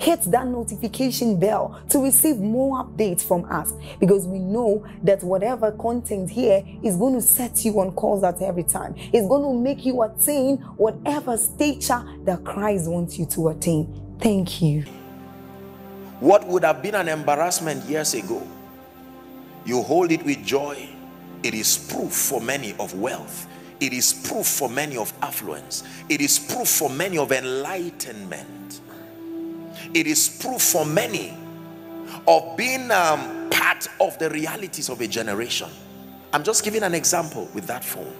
hit that notification bell to receive more updates from us because we know that whatever content here is going to set you on course at every time. It's going to make you attain whatever stature that Christ wants you to attain. Thank you. What would have been an embarrassment years ago, you hold it with joy. It is proof for many of wealth. It is proof for many of affluence. It is proof for many of enlightenment it is proof for many of being um, part of the realities of a generation. I'm just giving an example with that phone.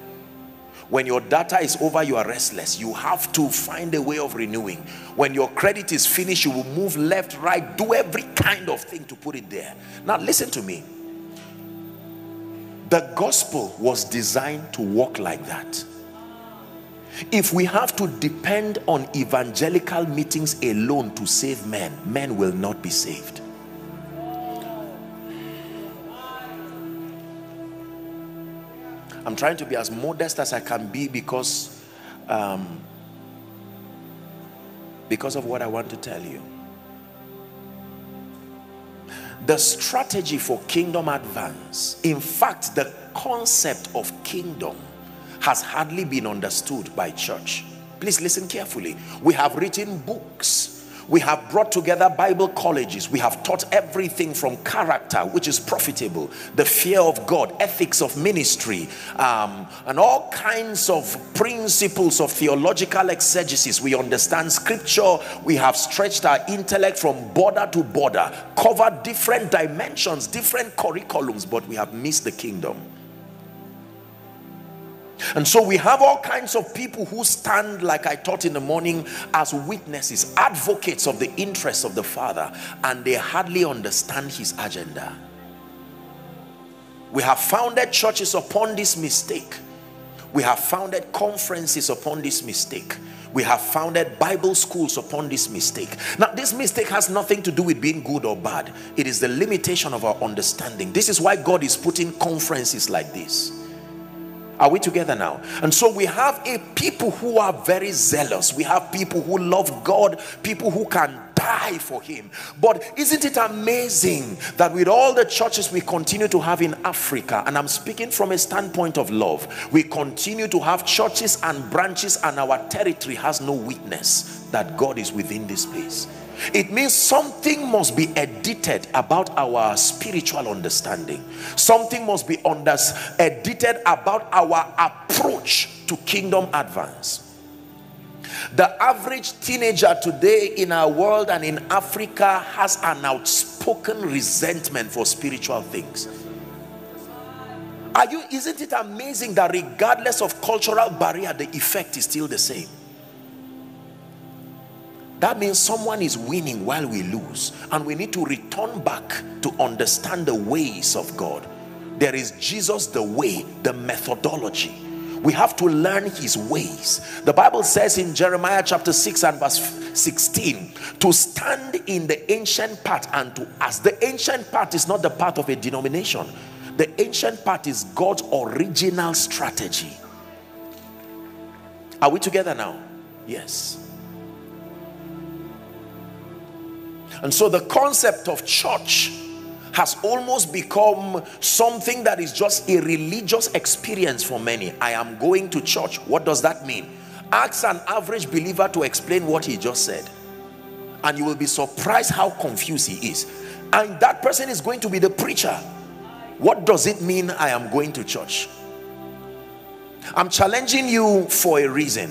When your data is over you are restless. You have to find a way of renewing. When your credit is finished you will move left right do every kind of thing to put it there. Now listen to me. The gospel was designed to work like that if we have to depend on evangelical meetings alone to save men, men will not be saved. I'm trying to be as modest as I can be because um, because of what I want to tell you. The strategy for kingdom advance, in fact, the concept of kingdom has hardly been understood by church please listen carefully we have written books we have brought together Bible colleges. We have taught everything from character, which is profitable, the fear of God, ethics of ministry, um, and all kinds of principles of theological exegesis. We understand scripture. We have stretched our intellect from border to border, covered different dimensions, different curriculums, but we have missed the kingdom. And so we have all kinds of people who stand, like I taught in the morning, as witnesses, advocates of the interests of the Father, and they hardly understand his agenda. We have founded churches upon this mistake. We have founded conferences upon this mistake. We have founded Bible schools upon this mistake. Now, this mistake has nothing to do with being good or bad. It is the limitation of our understanding. This is why God is putting conferences like this are we together now? And so we have a people who are very zealous. We have people who love God, people who can die for him. But isn't it amazing that with all the churches we continue to have in Africa, and I'm speaking from a standpoint of love, we continue to have churches and branches and our territory has no witness that God is within this place it means something must be edited about our spiritual understanding. Something must be under, edited about our approach to kingdom advance. The average teenager today in our world and in Africa has an outspoken resentment for spiritual things. Are you isn't it amazing that regardless of cultural barrier the effect is still the same that means someone is winning while we lose and we need to return back to understand the ways of God. There is Jesus the way the methodology. We have to learn his ways. The Bible says in Jeremiah chapter 6 and verse 16 to stand in the ancient path and to ask the ancient path is not the path of a denomination. The ancient path is God's original strategy. Are we together now? Yes And so the concept of church has almost become something that is just a religious experience for many. I am going to church. What does that mean? Ask an average believer to explain what he just said. And you will be surprised how confused he is. and that person is going to be the preacher what does it mean i am going to church i'm challenging you for a reason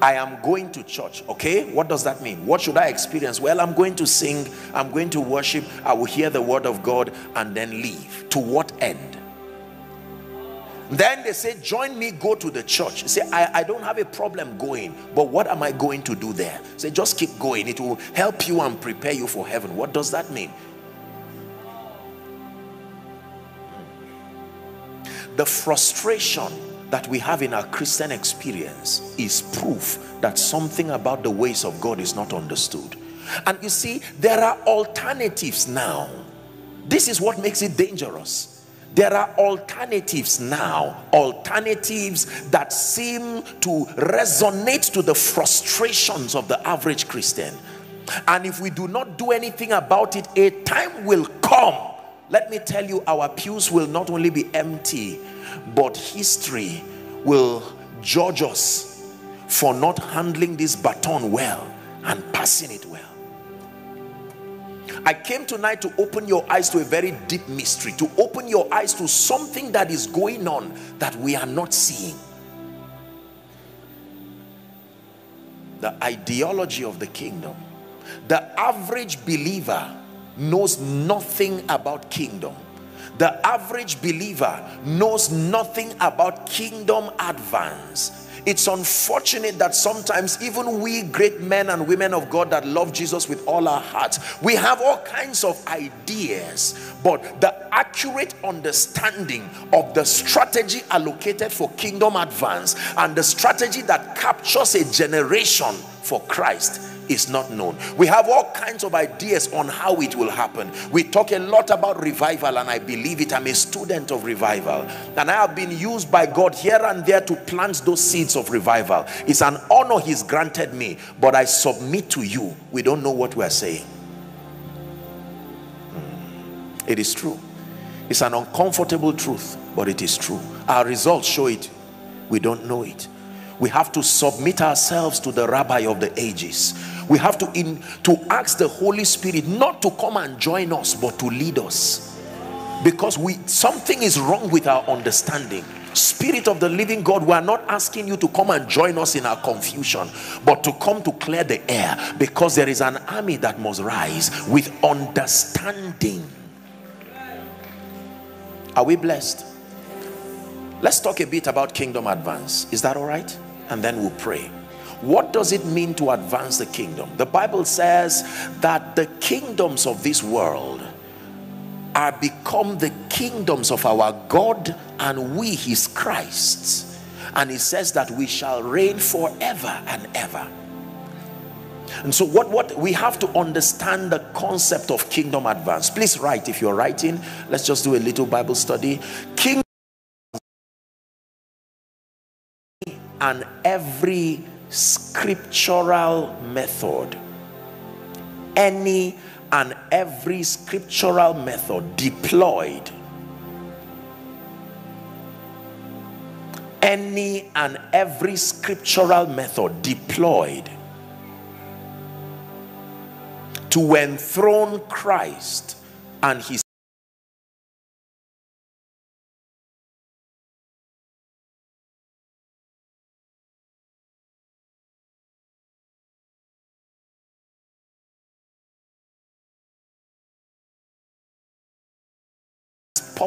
I am going to church. Okay, what does that mean? What should I experience? Well, I'm going to sing, I'm going to worship, I will hear the word of God and then leave. To what end? Then they say, Join me, go to the church. Say, I, I don't have a problem going, but what am I going to do there? Say, just keep going. It will help you and prepare you for heaven. What does that mean? The frustration that we have in our Christian experience is proof that something about the ways of God is not understood. And you see, there are alternatives now. This is what makes it dangerous there are alternatives now alternatives that seem to resonate to the frustrations of the average christian and if we do not do anything about it a time will come let me tell you our pews will not only be empty but history will judge us for not handling this baton well and passing it well I came tonight to open your eyes to a very deep mystery, to open your eyes to something that is going on that we are not seeing. The ideology of the kingdom. The average believer knows nothing about kingdom. The average believer knows nothing about kingdom advance. It's unfortunate that sometimes even we great men and women of God that love Jesus with all our hearts, we have all kinds of ideas, but the accurate understanding of the strategy allocated for kingdom advance and the strategy that captures a generation for Christ is not known. We have all kinds of ideas on how it will happen. We talk a lot about revival, and I believe it. I'm a student of revival, and I have been used by God here and there to plant those seeds of revival. It's an honor He's granted me, but I submit to you. We don't know what we're saying. Hmm. It is true. It's an uncomfortable truth, but it is true. Our results show it. We don't know it we have to submit ourselves to the rabbi of the ages we have to in to ask the holy spirit not to come and join us but to lead us. Because we something is wrong with our understanding. Spirit of the living god we are not asking you to come and join us in our confusion but to come to clear the air. Because there is an army that must rise with understanding. Are we blessed? Let's talk a bit about kingdom advance. Is that all right? And then we'll pray what does it mean to advance the kingdom? The bible says that the kingdoms of this world are become the kingdoms of our god and we his Christ. and he says that we shall reign forever and ever. And so what what we have to understand the concept of kingdom advance. Please write if you're writing let's just do a little bible study. King and every scriptural method. Any and every scriptural method deployed. Any and every scriptural method deployed to enthrone Christ and his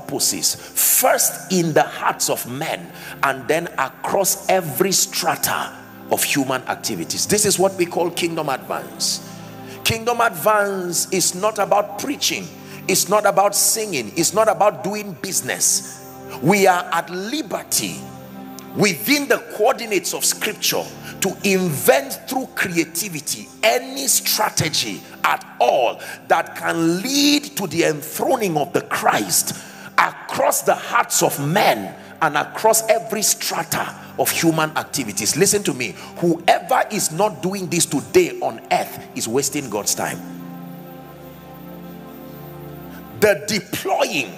purposes first in the hearts of men and then across every strata of human activities. This is what we call kingdom advance. Kingdom advance is not about preaching. It's not about singing. It's not about doing business. We are at liberty within the coordinates of scripture to invent through creativity any strategy at all that can lead to the enthroning of the Christ across the hearts of men and across every strata of human activities. Listen to me. Whoever is not doing this today on earth is wasting God's time. The deploying,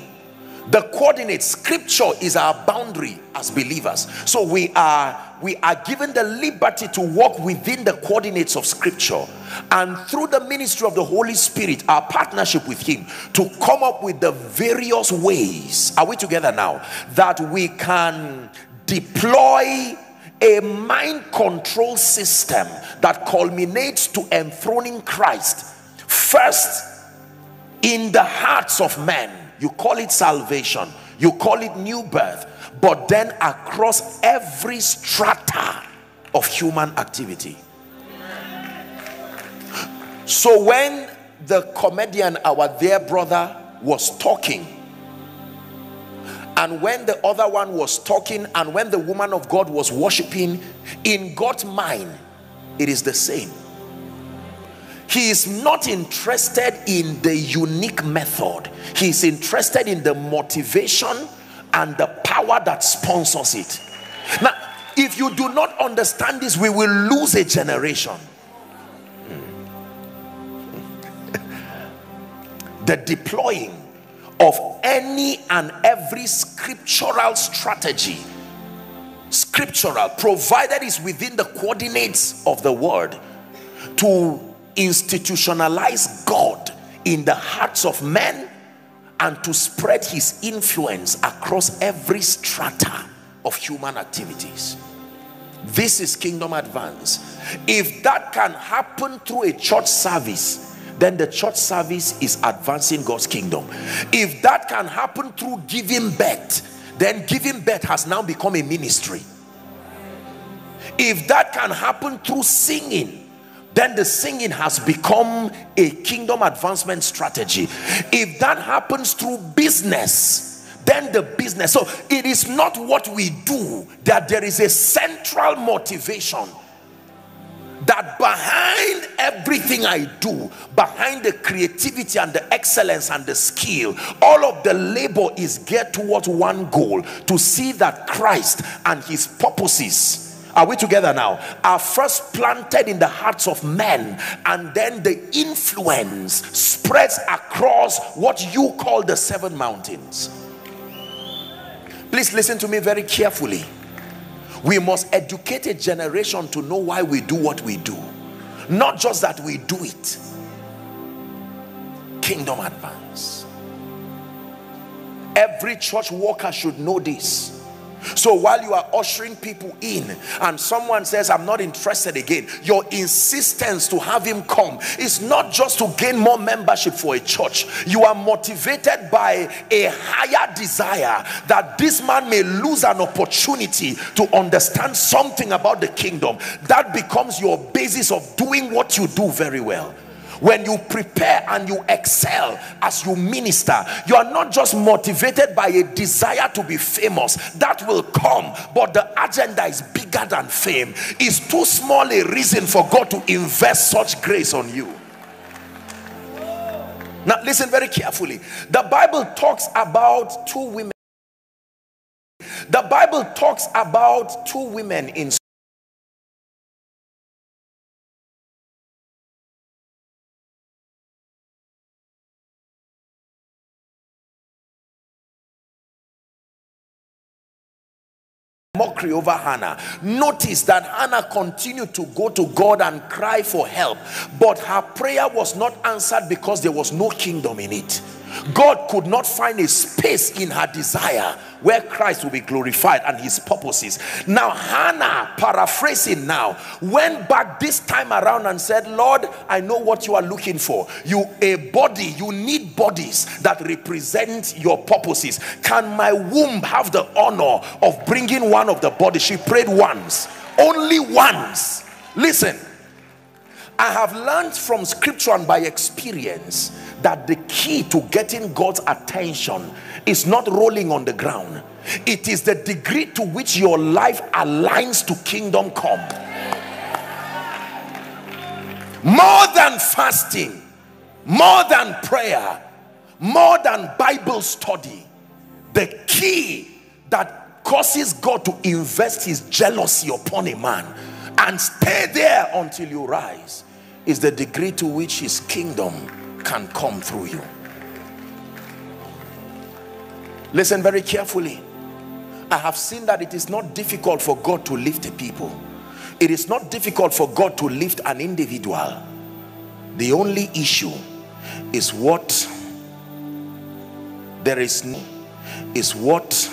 the coordinate scripture is our boundary as believers so we are we are given the liberty to walk within the coordinates of scripture and through the ministry of the holy spirit our partnership with him to come up with the various ways are we together now that we can deploy a mind control system that culminates to enthroning christ first in the hearts of men. You call it salvation, you call it new birth, but then across every strata of human activity. So when the comedian, our dear brother, was talking, and when the other one was talking, and when the woman of God was worshiping, in God's mind, it is the same. He is not interested in the unique method. He is interested in the motivation and the power that sponsors it. Now, if you do not understand this, we will lose a generation. Hmm. the deploying of any and every scriptural strategy scriptural provided is within the coordinates of the word to institutionalize God in the hearts of men and to spread his influence across every strata of human activities. This is kingdom advance. If that can happen through a church service, then the church service is advancing God's kingdom. If that can happen through giving birth, then giving birth has now become a ministry. If that can happen through singing, then the singing has become a kingdom advancement strategy. If that happens through business, then the business. So it is not what we do, that there is a central motivation that behind everything I do, behind the creativity and the excellence and the skill, all of the labor is geared towards one goal to see that Christ and his purposes are we together now? Are first planted in the hearts of men, and then the influence spreads across what you call the seven mountains. Please listen to me very carefully. We must educate a generation to know why we do what we do, not just that we do it. Kingdom advance. Every church worker should know this so while you are ushering people in and someone says, I'm not interested again, your insistence to have him come is not just to gain more membership for a church. You are motivated by a higher desire that this man may lose an opportunity to understand something about the kingdom. That becomes your basis of doing what you do very well when you prepare and you excel as you minister you are not just motivated by a desire to be famous. That will come but the agenda is bigger than fame. Is too small a reason for god to invest such grace on you. Now listen very carefully. The bible talks about two women. The bible talks about two women in mockery over Hannah. Notice that Hannah continued to go to God and cry for help, but her prayer was not answered because there was no kingdom in it. God could not find a space in her desire where Christ will be glorified and his purposes. Now, Hannah, paraphrasing now, went back this time around and said, Lord, I know what you are looking for. You a body, you need bodies that represent your purposes. Can my womb have the honor of bringing one of the bodies? She prayed once, only once. Listen, I have learned from scripture and by experience that the key to getting God's attention is not rolling on the ground. It is the degree to which your life aligns to kingdom come. More than fasting, more than prayer, more than Bible study, the key that causes God to invest his jealousy upon a man and stay there until you rise is the degree to which his kingdom can come through you. listen very carefully. I have seen that it is not difficult for God to lift a people. It is not difficult for God to lift an individual. The only issue is what there is is what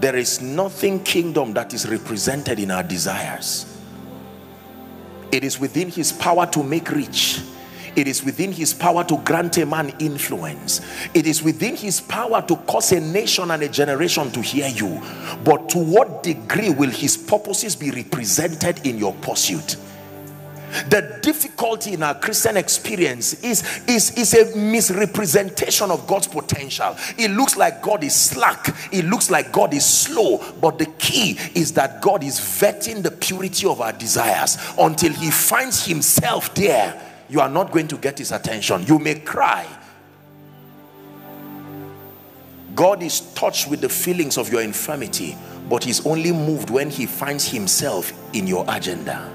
there is nothing kingdom that is represented in our desires. It is within his power to make rich it is within his power to grant a man influence. It is within his power to cause a nation and a generation to hear you. But to what degree will his purposes be represented in your pursuit? The difficulty in our christian experience is is is a misrepresentation of god's potential. It looks like god is slack. It looks like god is slow. But the key is that god is vetting the purity of our desires until he finds himself there you are not going to get his attention. You may cry. God is touched with the feelings of your infirmity but he's only moved when he finds himself in your agenda.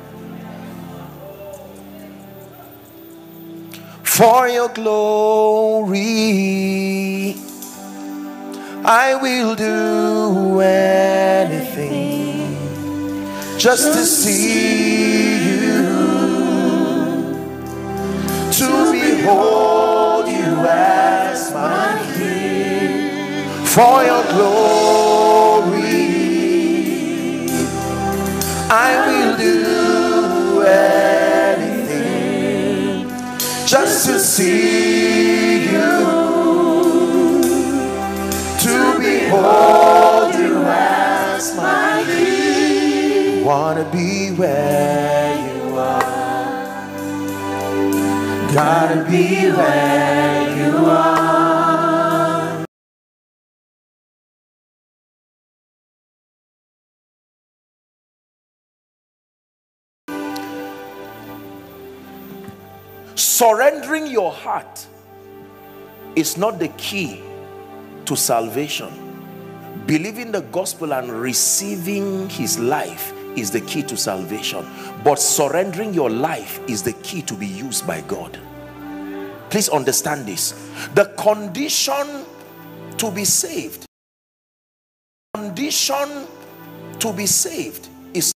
For your glory I will do anything just to see you to behold you as my king for your glory I will do anything just to see you, to behold you as my king. Wanna be where gotta be where you are. surrendering your heart is not the key to salvation. Believing the gospel and receiving his life is the key to salvation. But surrendering your life is the key to be used by God please understand this. The condition to be saved condition to be saved is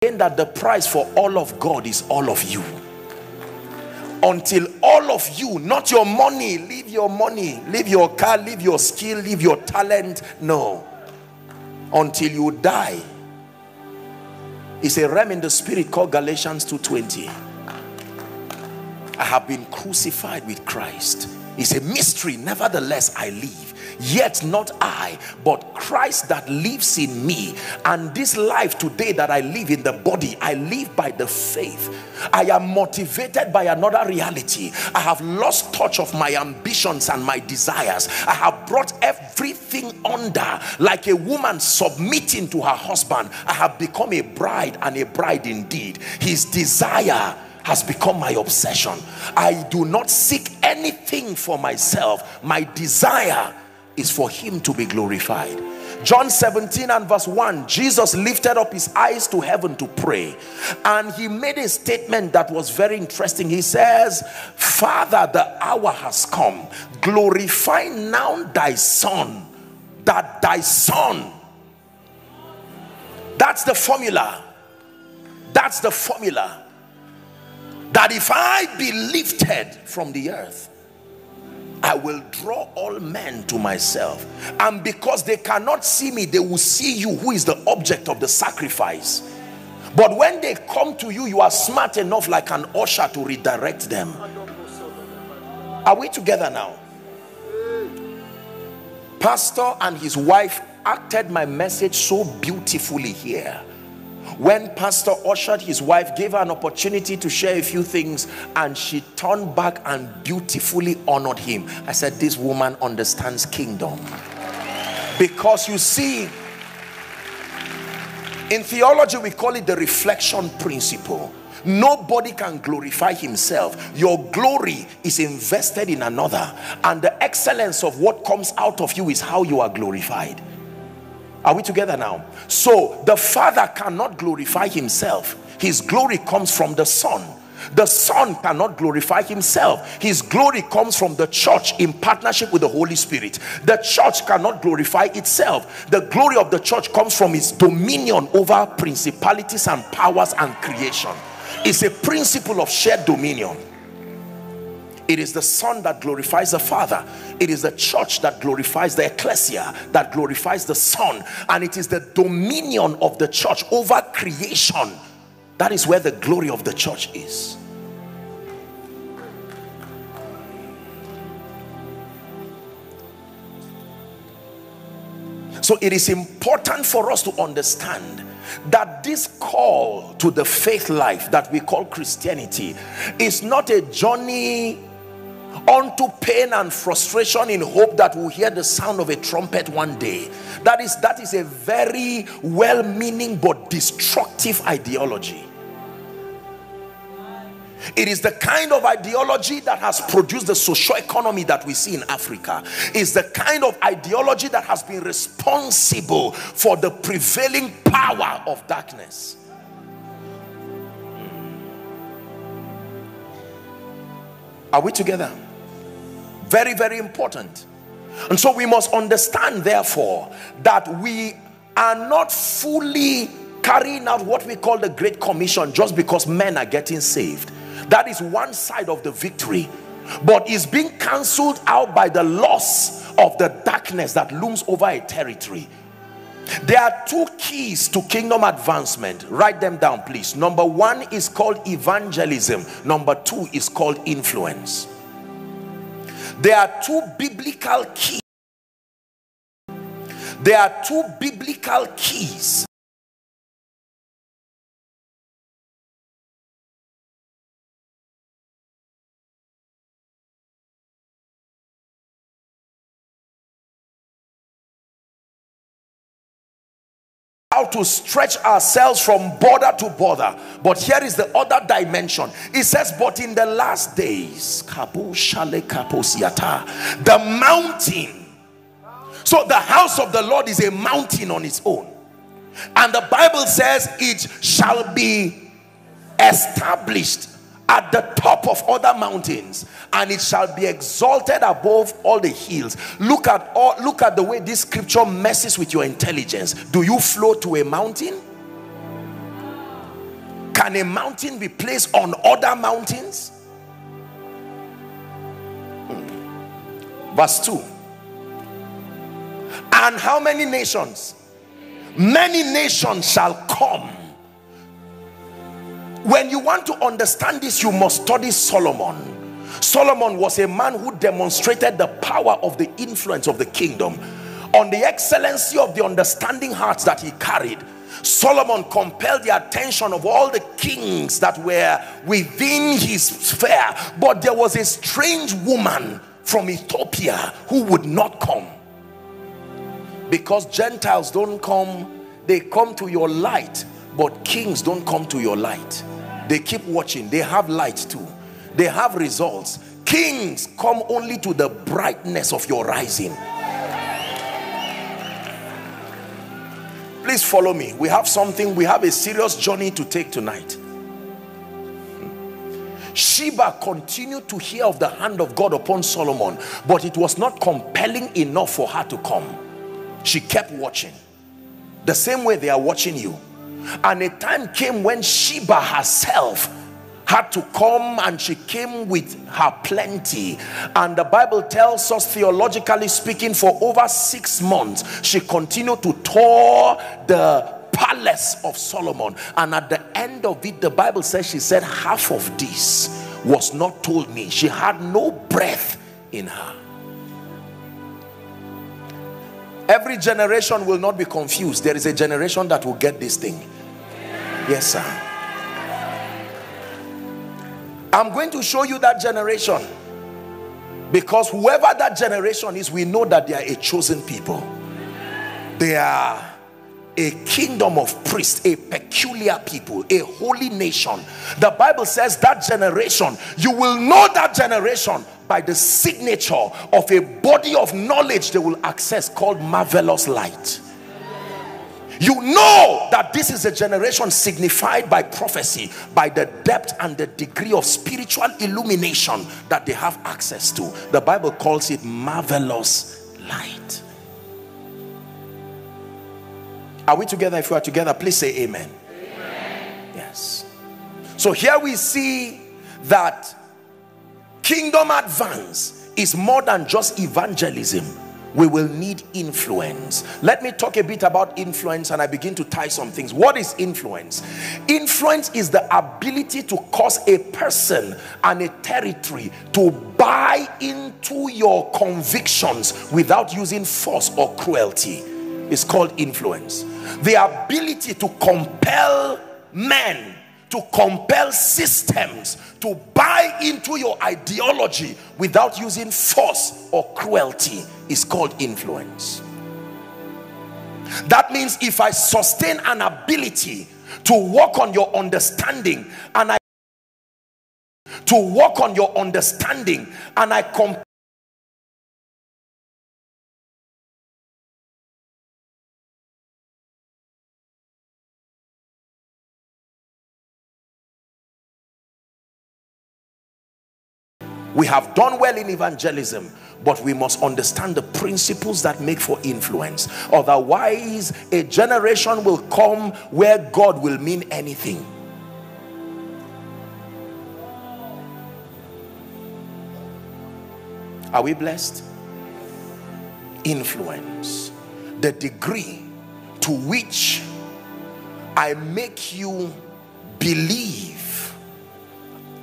and that the price for all of God is all of you. Until all of you not your money leave your money leave your car leave your skill leave your talent. No until you die. It's a realm in the spirit called Galatians 2:20 I have been crucified with Christ. It's a mystery. Nevertheless I live yet not I but Christ that lives in me. And this life today that I live in the body I live by the faith. I am motivated by another reality. I have lost touch of my ambitions and my desires. I have brought everything under like a woman submitting to her husband. I have become a bride and a bride indeed. His desire has become my obsession. I do not seek anything for myself. My desire is for him to be glorified. John 17 and verse 1 Jesus lifted up his eyes to heaven to pray and he made a statement that was very interesting. He says father the hour has come. Glorify now thy son that thy son. That's the formula. That's the formula. That if I be lifted from the earth I will draw all men to myself. And because they cannot see me they will see you who is the object of the sacrifice. But when they come to you you are smart enough like an usher to redirect them. Are we together now? Pastor and his wife acted my message so beautifully here when pastor ushered his wife gave her an opportunity to share a few things and she turned back and beautifully honored him i said this woman understands kingdom. Because you see in theology we call it the reflection principle. Nobody can glorify himself. Your glory is invested in another and the excellence of what comes out of you is how you are glorified Are we together now? So the Father cannot glorify himself. His glory comes from the Son. The Son cannot glorify himself. His glory comes from the church in partnership with the Holy Spirit. The church cannot glorify itself. The glory of the church comes from its dominion over principalities and powers and creation. It's a principle of shared dominion. It is the Son that glorifies the Father. It is the church that glorifies the ecclesia, that glorifies the Son. And it is the dominion of the church over creation. That is where the glory of the church is. So it is important for us to understand that this call to the faith life that we call Christianity is not a journey unto pain and frustration in hope that we'll hear the sound of a trumpet one day that is that is a very well-meaning but destructive ideology it is the kind of ideology that has produced the socio economy that we see in Africa. It's the kind of ideology that has been responsible for the prevailing power of darkness. Are we together? Very, very important. And so we must understand, therefore, that we are not fully carrying out what we call the Great Commission just because men are getting saved. That is one side of the victory. But is being cancelled out by the loss of the darkness that looms over a territory. There are two keys to kingdom advancement. Write them down, please. Number one is called evangelism, number two is called influence. There are two biblical keys. There are two biblical keys how to stretch ourselves from border to border. But here is the other dimension. It says but in the last days the mountain so the house of the lord is a mountain on its own. And the bible says it shall be established at the top of other mountains and it shall be exalted above all the hills. Look at all look at the way this scripture messes with your intelligence. Do you flow to a mountain? Can a mountain be placed on other mountains? Hmm. verse 2 and how many nations? Many nations shall come when you want to understand this you must study solomon. Solomon was a man who demonstrated the power of the influence of the kingdom. On the excellency of the understanding hearts that he carried solomon compelled the attention of all the kings that were within his sphere. But there was a strange woman from ethiopia who would not come. Because gentiles don't come they come to your light but kings don't come to your light. They keep watching. They have light too. They have results. Kings come only to the brightness of your rising. Please follow me. We have something. We have a serious journey to take tonight. Sheba continued to hear of the hand of God upon Solomon but it was not compelling enough for her to come. She kept watching. The same way they are watching you and a time came when Sheba herself had to come and she came with her plenty. And the bible tells us theologically speaking for over six months she continued to tour the palace of solomon. And at the end of it the bible says she said half of this was not told me. She had no breath in her every generation will not be confused. There is a generation that will get this thing. Yes sir. I'm going to show you that generation. Because whoever that generation is we know that they are a chosen people. They are a kingdom of priests a peculiar people a holy nation. The bible says that generation you will know that generation by the signature of a body of knowledge they will access called marvelous light. You know that this is a generation signified by prophecy by the depth and the degree of spiritual illumination that they have access to. The bible calls it marvelous light are we together? If we are together please say amen, amen. yes. So here we see that kingdom advance is more than just evangelism. We will need influence. Let me talk a bit about influence and i begin to tie some things. What is influence? Influence is the ability to cause a person and a territory to buy into your convictions without using force or cruelty it's called influence the ability to compel men to compel systems to buy into your ideology without using force or cruelty is called influence. That means if I sustain an ability to work on your understanding and I to work on your understanding and I compel we have done well in evangelism but we must understand the principles that make for influence. Otherwise a generation will come where God will mean anything. Are we blessed? Influence. The degree to which I make you believe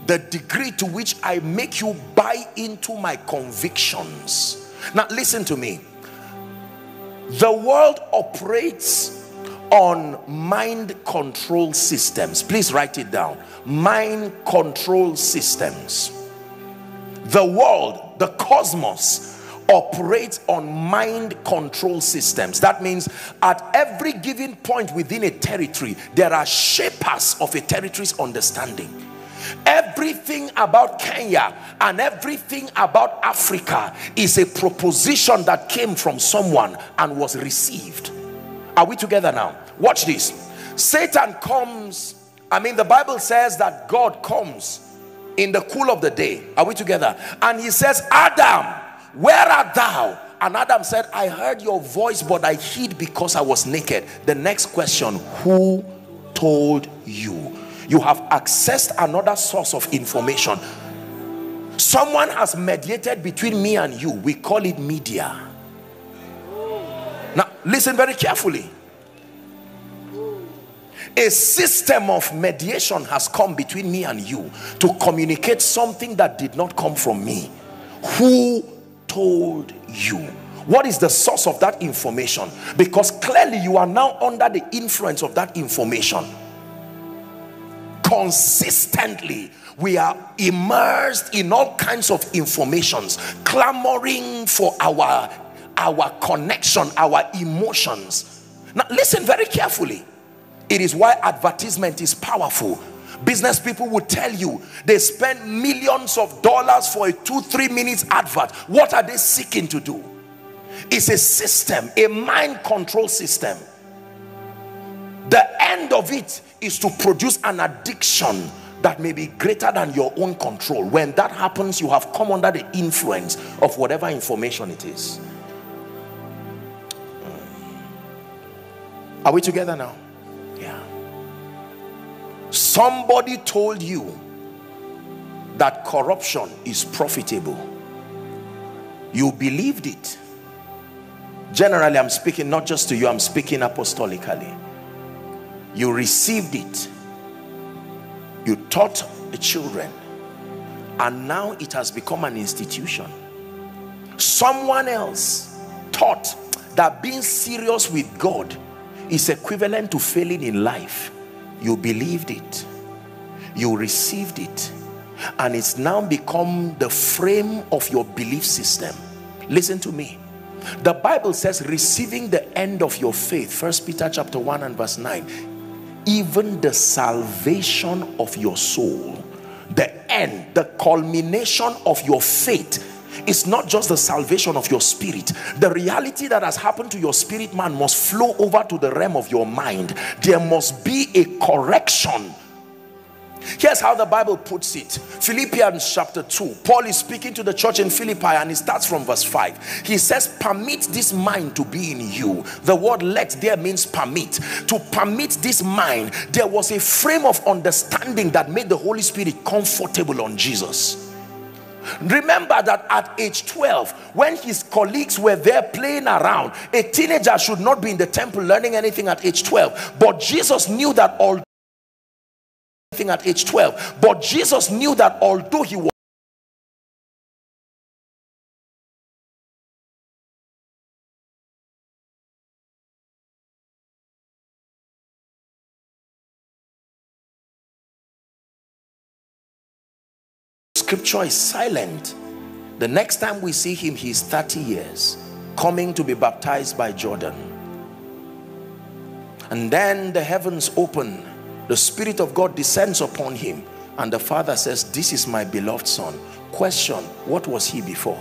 the degree to which I make you buy into my convictions. Now, listen to me. The world operates on mind control systems. Please write it down. Mind control systems. The world, the cosmos, operates on mind control systems. That means at every given point within a territory, there are shapers of a territory's understanding Everything about Kenya and everything about Africa is a proposition that came from someone and was received. Are we together now? Watch this. Satan comes, I mean, the Bible says that God comes in the cool of the day. Are we together? And he says, Adam, where art thou? And Adam said, I heard your voice, but I hid because I was naked. The next question, who told you? You have accessed another source of information. Someone has mediated between me and you. We call it media. Now listen very carefully. A system of mediation has come between me and you to communicate something that did not come from me. Who told you? What is the source of that information? Because clearly you are now under the influence of that information consistently we are immersed in all kinds of informations clamoring for our our connection our emotions. Now listen very carefully. It is why advertisement is powerful. Business people would tell you they spend millions of dollars for a two three minutes advert. What are they seeking to do? It's a system a mind control system the end of it is to produce an addiction that may be greater than your own control. When that happens you have come under the influence of whatever information it is. Hmm. are we together now? Yeah. Somebody told you that corruption is profitable. You believed it. Generally i'm speaking not just to you i'm speaking apostolically you received it. You taught the children. And now it has become an institution. Someone else taught that being serious with God is equivalent to failing in life. You believed it. You received it. And it's now become the frame of your belief system. Listen to me. The bible says receiving the end of your faith first peter chapter 1 and verse 9 even the salvation of your soul the end the culmination of your faith is not just the salvation of your spirit. The reality that has happened to your spirit man must flow over to the realm of your mind. There must be a correction Here's how the Bible puts it Philippians chapter 2. Paul is speaking to the church in Philippi and he starts from verse 5. He says, Permit this mind to be in you. The word let there means permit. To permit this mind, there was a frame of understanding that made the Holy Spirit comfortable on Jesus. Remember that at age 12, when his colleagues were there playing around, a teenager should not be in the temple learning anything at age 12. But Jesus knew that all at age 12. But Jesus knew that although he was scripture is silent the next time we see him he's 30 years coming to be baptized by jordan and then the heavens open the Spirit of God descends upon him and the father says, this is my beloved son. Question, what was he before?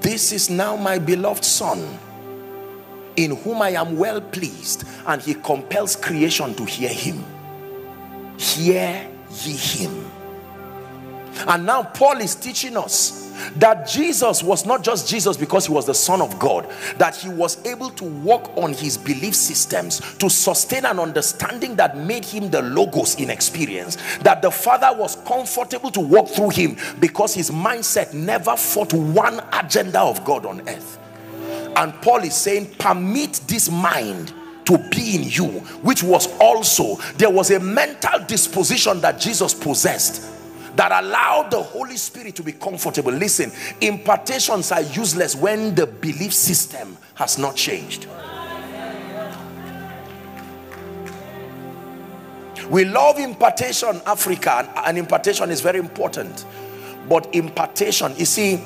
This is now my beloved son in whom I am well pleased and he compels creation to hear him. Hear ye him. And now Paul is teaching us that Jesus was not just Jesus because he was the son of God that he was able to work on his belief systems to sustain an understanding that made him the logos in experience that the father was comfortable to walk through him because his mindset never fought one agenda of God on earth. And Paul is saying permit this mind to be in you which was also there was a mental disposition that Jesus possessed that allow the Holy Spirit to be comfortable. Listen, impartations are useless when the belief system has not changed. We love impartation, Africa, and impartation is very important. But impartation, you see,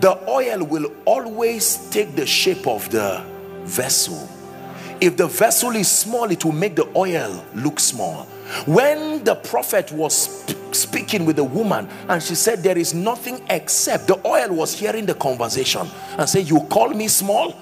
the oil will always take the shape of the vessel. If the vessel is small, it will make the oil look small when the prophet was speaking with the woman and she said there is nothing except the oil was hearing the conversation and said you call me small?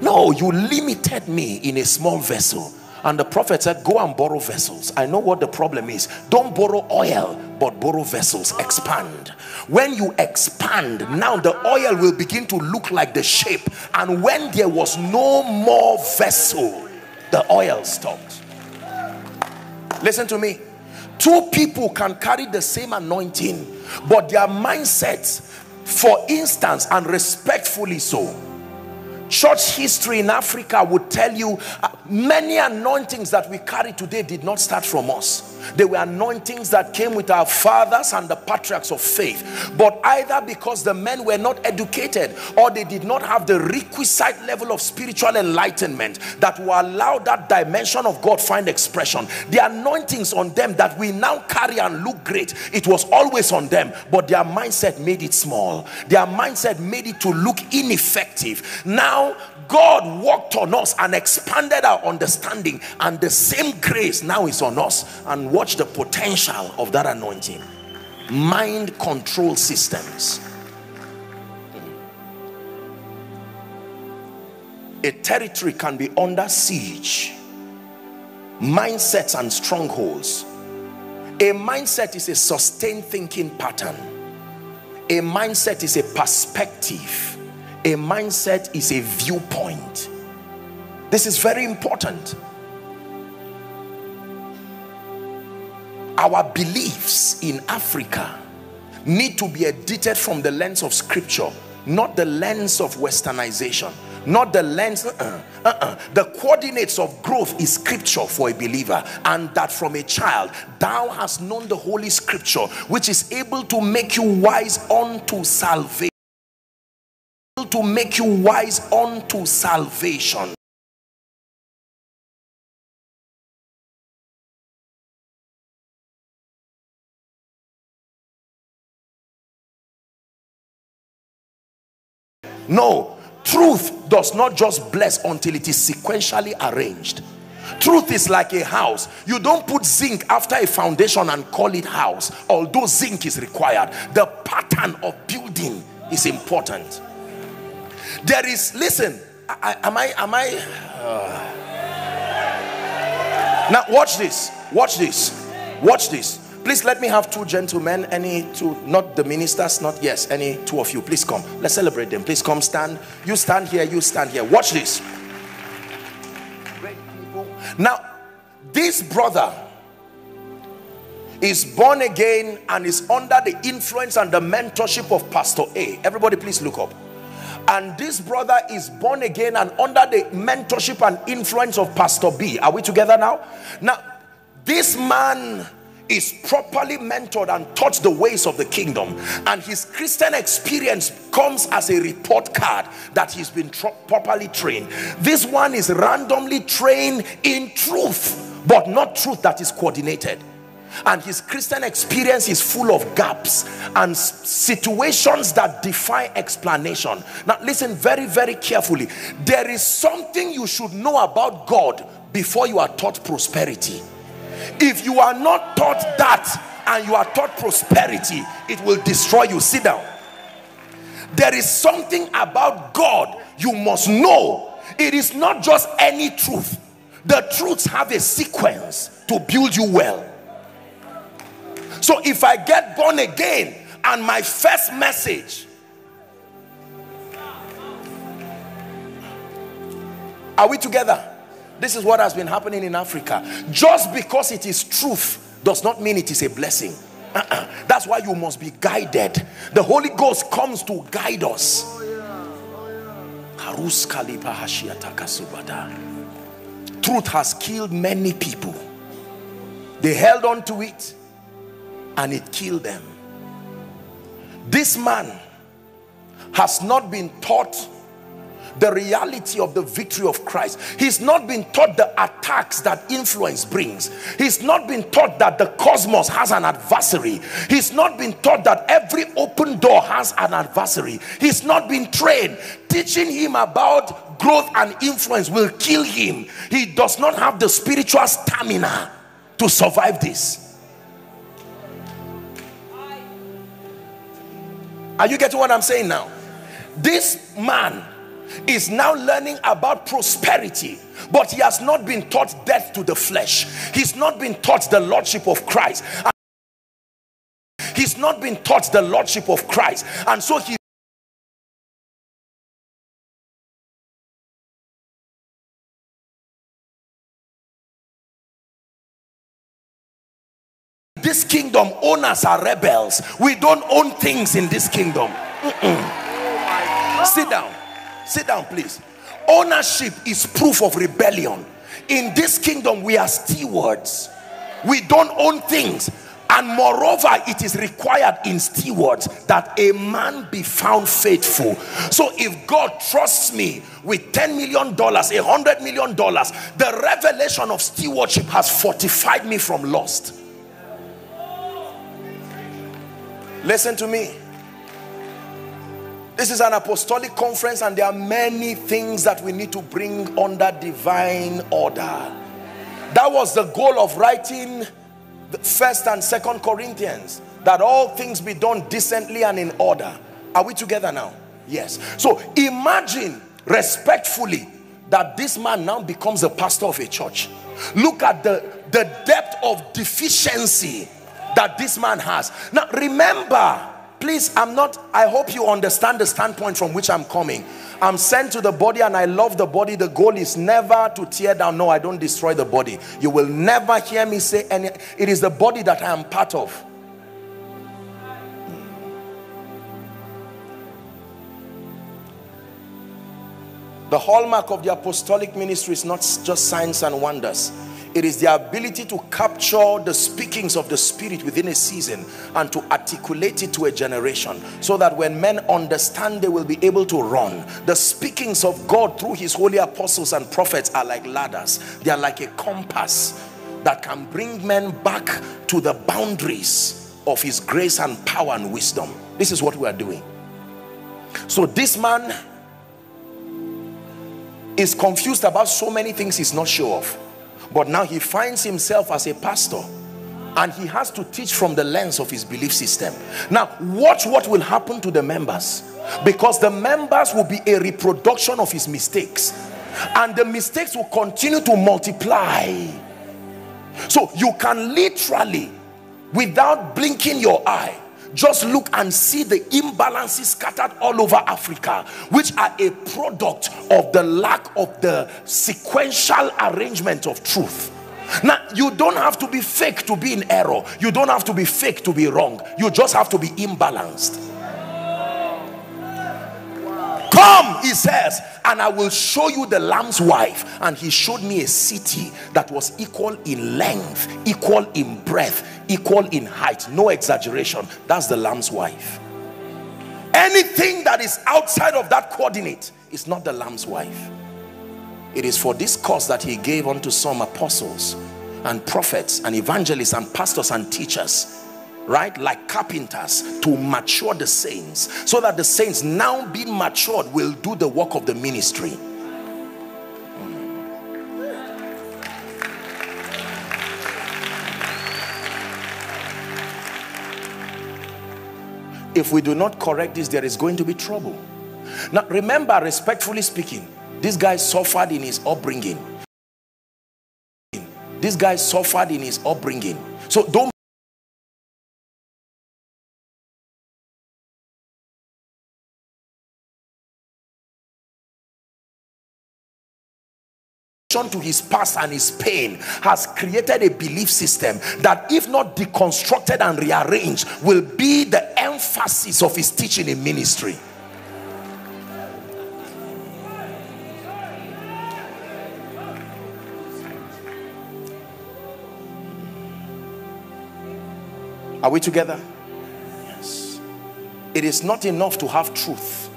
No you limited me in a small vessel. And the prophet said go and borrow vessels. I know what the problem is. Don't borrow oil but borrow vessels. Expand. When you expand now the oil will begin to look like the shape. And when there was no more vessel the oil stopped listen to me. Two people can carry the same anointing but their mindsets for instance and respectfully so church history in Africa would tell you uh, many anointings that we carry today did not start from us. They were anointings that came with our fathers and the patriarchs of faith. But either because the men were not educated or they did not have the requisite level of spiritual enlightenment that will allow that dimension of God find expression the anointings on them that we now carry and look great it was always on them but their mindset made it small. Their mindset made it to look ineffective. Now God worked on us and expanded our understanding and the same grace now is on us. And watch the potential of that anointing. Mind control systems. A territory can be under siege. Mindsets and strongholds. A mindset is a sustained thinking pattern. A mindset is a perspective a mindset is a viewpoint. This is very important. Our beliefs in Africa need to be edited from the lens of scripture not the lens of westernization not the lens uh -uh, uh the coordinates of growth is scripture for a believer and that from a child. Thou hast known the holy scripture which is able to make you wise unto salvation to make you wise unto salvation no truth does not just bless until it is sequentially arranged Truth is like a house. You don't put zinc after a foundation and call it house, although zinc is required. The pattern of building is important. There is, listen, I, am I, am I? Uh, now watch this, watch this, watch this. Please let me have two gentlemen, any two, not the ministers, not yes, any two of you. Please come. Let's celebrate them. Please come stand. You stand here, you stand here. Watch this. Now, this brother is born again and is under the influence and the mentorship of Pastor A. Everybody, please look up. And this brother is born again and under the mentorship and influence of Pastor B. Are we together now? Now, this man is properly mentored and taught the ways of the kingdom and his christian experience comes as a report card that he's been properly trained this one is randomly trained in truth but not truth that is coordinated and his christian experience is full of gaps and situations that defy explanation. Now listen very very carefully. There is something you should know about god before you are taught prosperity. If you are not taught that and you are taught prosperity it will destroy you. Sit down. There is something about God you must know. It is not just any truth. The truths have a sequence to build you well so if I get born again and my first message are we together this is what has been happening in Africa. Just because it is truth does not mean it is a blessing. Uh -uh. That's why you must be guided. The Holy Ghost comes to guide us. Truth has killed many people. They held on to it and it killed them. This man has not been taught the reality of the victory of Christ. He's not been taught the attacks that influence brings. He's not been taught that the cosmos has an adversary. He's not been taught that every open door has an adversary. He's not been trained. Teaching him about growth and influence will kill him. He does not have the spiritual stamina to survive this. Are you getting what I'm saying now? This man is now learning about prosperity but he has not been taught death to the flesh. He's not been taught the lordship of christ. He's not been taught the lordship of christ. And so he this kingdom owners are rebels. We don't own things in this kingdom. Mm -mm. sit down. Sit down please. Ownership is proof of rebellion. In this kingdom we are stewards. We don't own things. And moreover it is required in stewards that a man be found faithful. So if god trusts me with 10 million dollars a hundred million dollars the revelation of stewardship has fortified me from lust listen to me this is an apostolic conference and there are many things that we need to bring under divine order. That was the goal of writing the first and second Corinthians. That all things be done decently and in order. Are we together now? Yes. So imagine respectfully that this man now becomes a pastor of a church. Look at the, the depth of deficiency that this man has. Now remember, please i'm not i hope you understand the standpoint from which i'm coming. I'm sent to the body and i love the body. The goal is never to tear down. No i don't destroy the body. You will never hear me say any it is the body that i am part of. The hallmark of the apostolic ministry is not just signs and wonders it is the ability to capture the speakings of the spirit within a season and to articulate it to a generation so that when men understand they will be able to run. The speakings of God through his holy apostles and prophets are like ladders. They are like a compass that can bring men back to the boundaries of his grace and power and wisdom. This is what we are doing. So this man is confused about so many things he's not sure of but now he finds himself as a pastor and he has to teach from the lens of his belief system. Now watch what will happen to the members because the members will be a reproduction of his mistakes and the mistakes will continue to multiply. So you can literally without blinking your eye just look and see the imbalances scattered all over Africa which are a product of the lack of the sequential arrangement of truth. Now you don't have to be fake to be in error. You don't have to be fake to be wrong. You just have to be imbalanced come he says and i will show you the lamb's wife. And he showed me a city that was equal in length equal in breadth equal in height. No exaggeration. That's the lamb's wife. Anything that is outside of that coordinate is not the lamb's wife. It is for this cause that he gave unto some apostles and prophets and evangelists and pastors and teachers right like carpenters to mature the saints so that the saints now being matured will do the work of the ministry. Mm. If we do not correct this there is going to be trouble. Now remember respectfully speaking this guy suffered in his upbringing. This guy suffered in his upbringing. So don't to his past and his pain has created a belief system that if not deconstructed and rearranged will be the emphasis of his teaching in ministry. Are we together? Yes. It is not enough to have truth.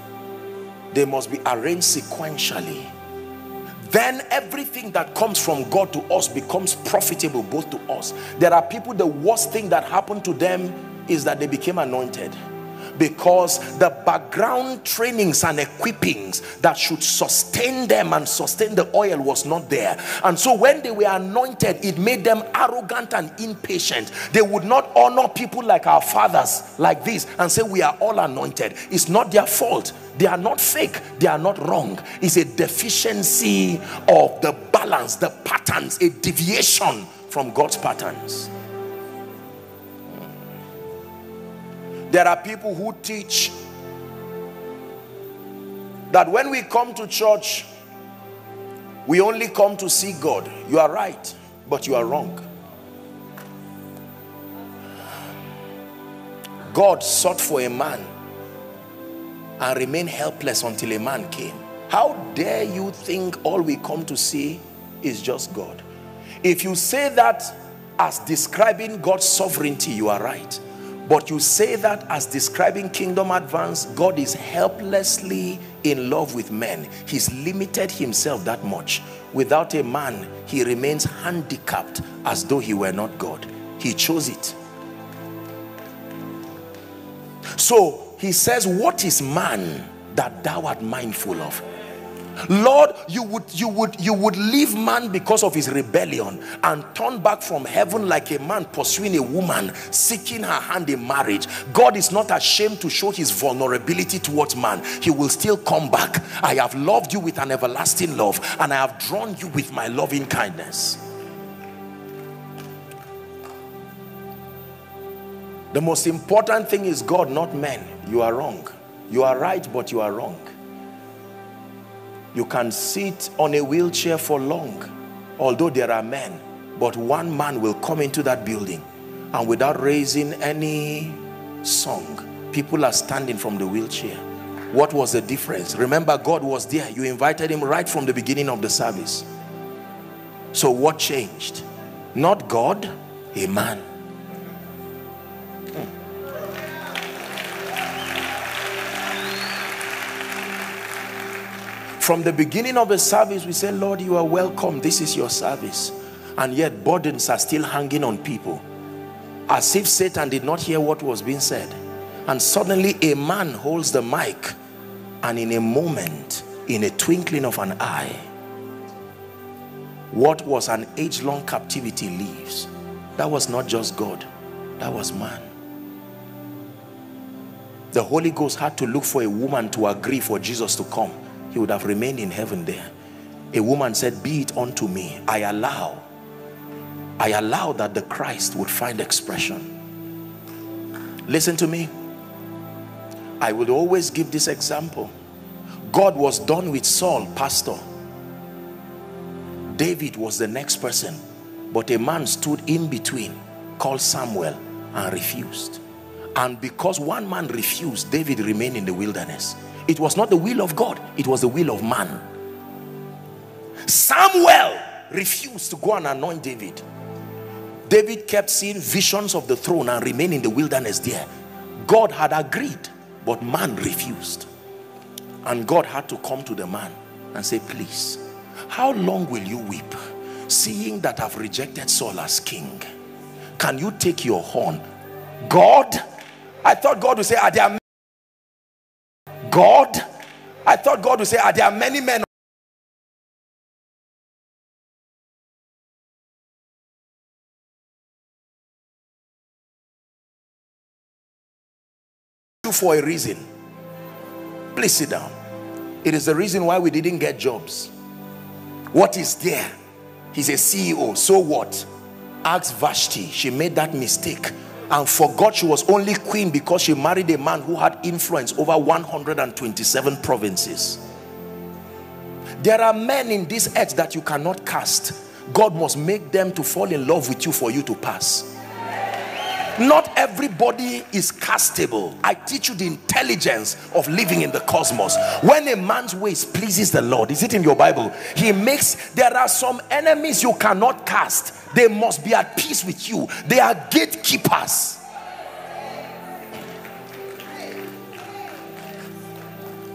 They must be arranged sequentially then everything that comes from God to us becomes profitable both to us. There are people, the worst thing that happened to them is that they became anointed because the background trainings and equippings that should sustain them and sustain the oil was not there. And so when they were anointed it made them arrogant and impatient. They would not honor people like our fathers like this and say we are all anointed. It's not their fault. They are not fake. They are not wrong. It's a deficiency of the balance the patterns a deviation from God's patterns there are people who teach that when we come to church we only come to see God. You are right but you are wrong. God sought for a man and remained helpless until a man came. How dare you think all we come to see is just God? If you say that as describing God's sovereignty you are right but you say that as describing kingdom advance God is helplessly in love with men. He's limited himself that much. Without a man he remains handicapped as though he were not God. He chose it. So he says what is man that thou art mindful of Lord, you would you would you would leave man because of his rebellion and turn back from heaven like a man pursuing a woman seeking her hand in marriage. God is not ashamed to show his vulnerability towards man. He will still come back. I have loved you with an everlasting love and I have drawn you with my loving kindness. The most important thing is God, not men. You are wrong. You are right, but you are wrong. You can sit on a wheelchair for long, although there are men, but one man will come into that building and without raising any song, people are standing from the wheelchair. What was the difference? Remember, God was there. You invited him right from the beginning of the service. So what changed? Not God, a man. From the beginning of the service, we say, Lord, you are welcome. This is your service. And yet burdens are still hanging on people. As if Satan did not hear what was being said. And suddenly a man holds the mic. And in a moment, in a twinkling of an eye, what was an age-long captivity leaves. That was not just God, that was man. The Holy Ghost had to look for a woman to agree for Jesus to come. He would have remained in heaven there. A woman said, be it unto me. I allow. I allow that the Christ would find expression. Listen to me. I would always give this example. God was done with Saul, pastor. David was the next person. But a man stood in between called Samuel and refused. And because one man refused, David remained in the wilderness. It was not the will of God, it was the will of man. Samuel refused to go and anoint David. David kept seeing visions of the throne and remained in the wilderness there. God had agreed, but man refused. And God had to come to the man and say, please, how long will you weep? Seeing that I've rejected Saul as king. Can you take your horn? God, I thought God would say, are there God, I thought God would say, are there are many men for a reason. Please sit down. It is the reason why we didn't get jobs. What is there? He's a CEO. So what? Ask Vashti. She made that mistake and forgot she was only queen because she married a man who had influence over 127 provinces. There are men in this earth that you cannot cast. God must make them to fall in love with you for you to pass not everybody is castable. I teach you the intelligence of living in the cosmos. When a man's ways pleases the lord is it in your bible? He makes there are some enemies you cannot cast. They must be at peace with you. They are gatekeepers.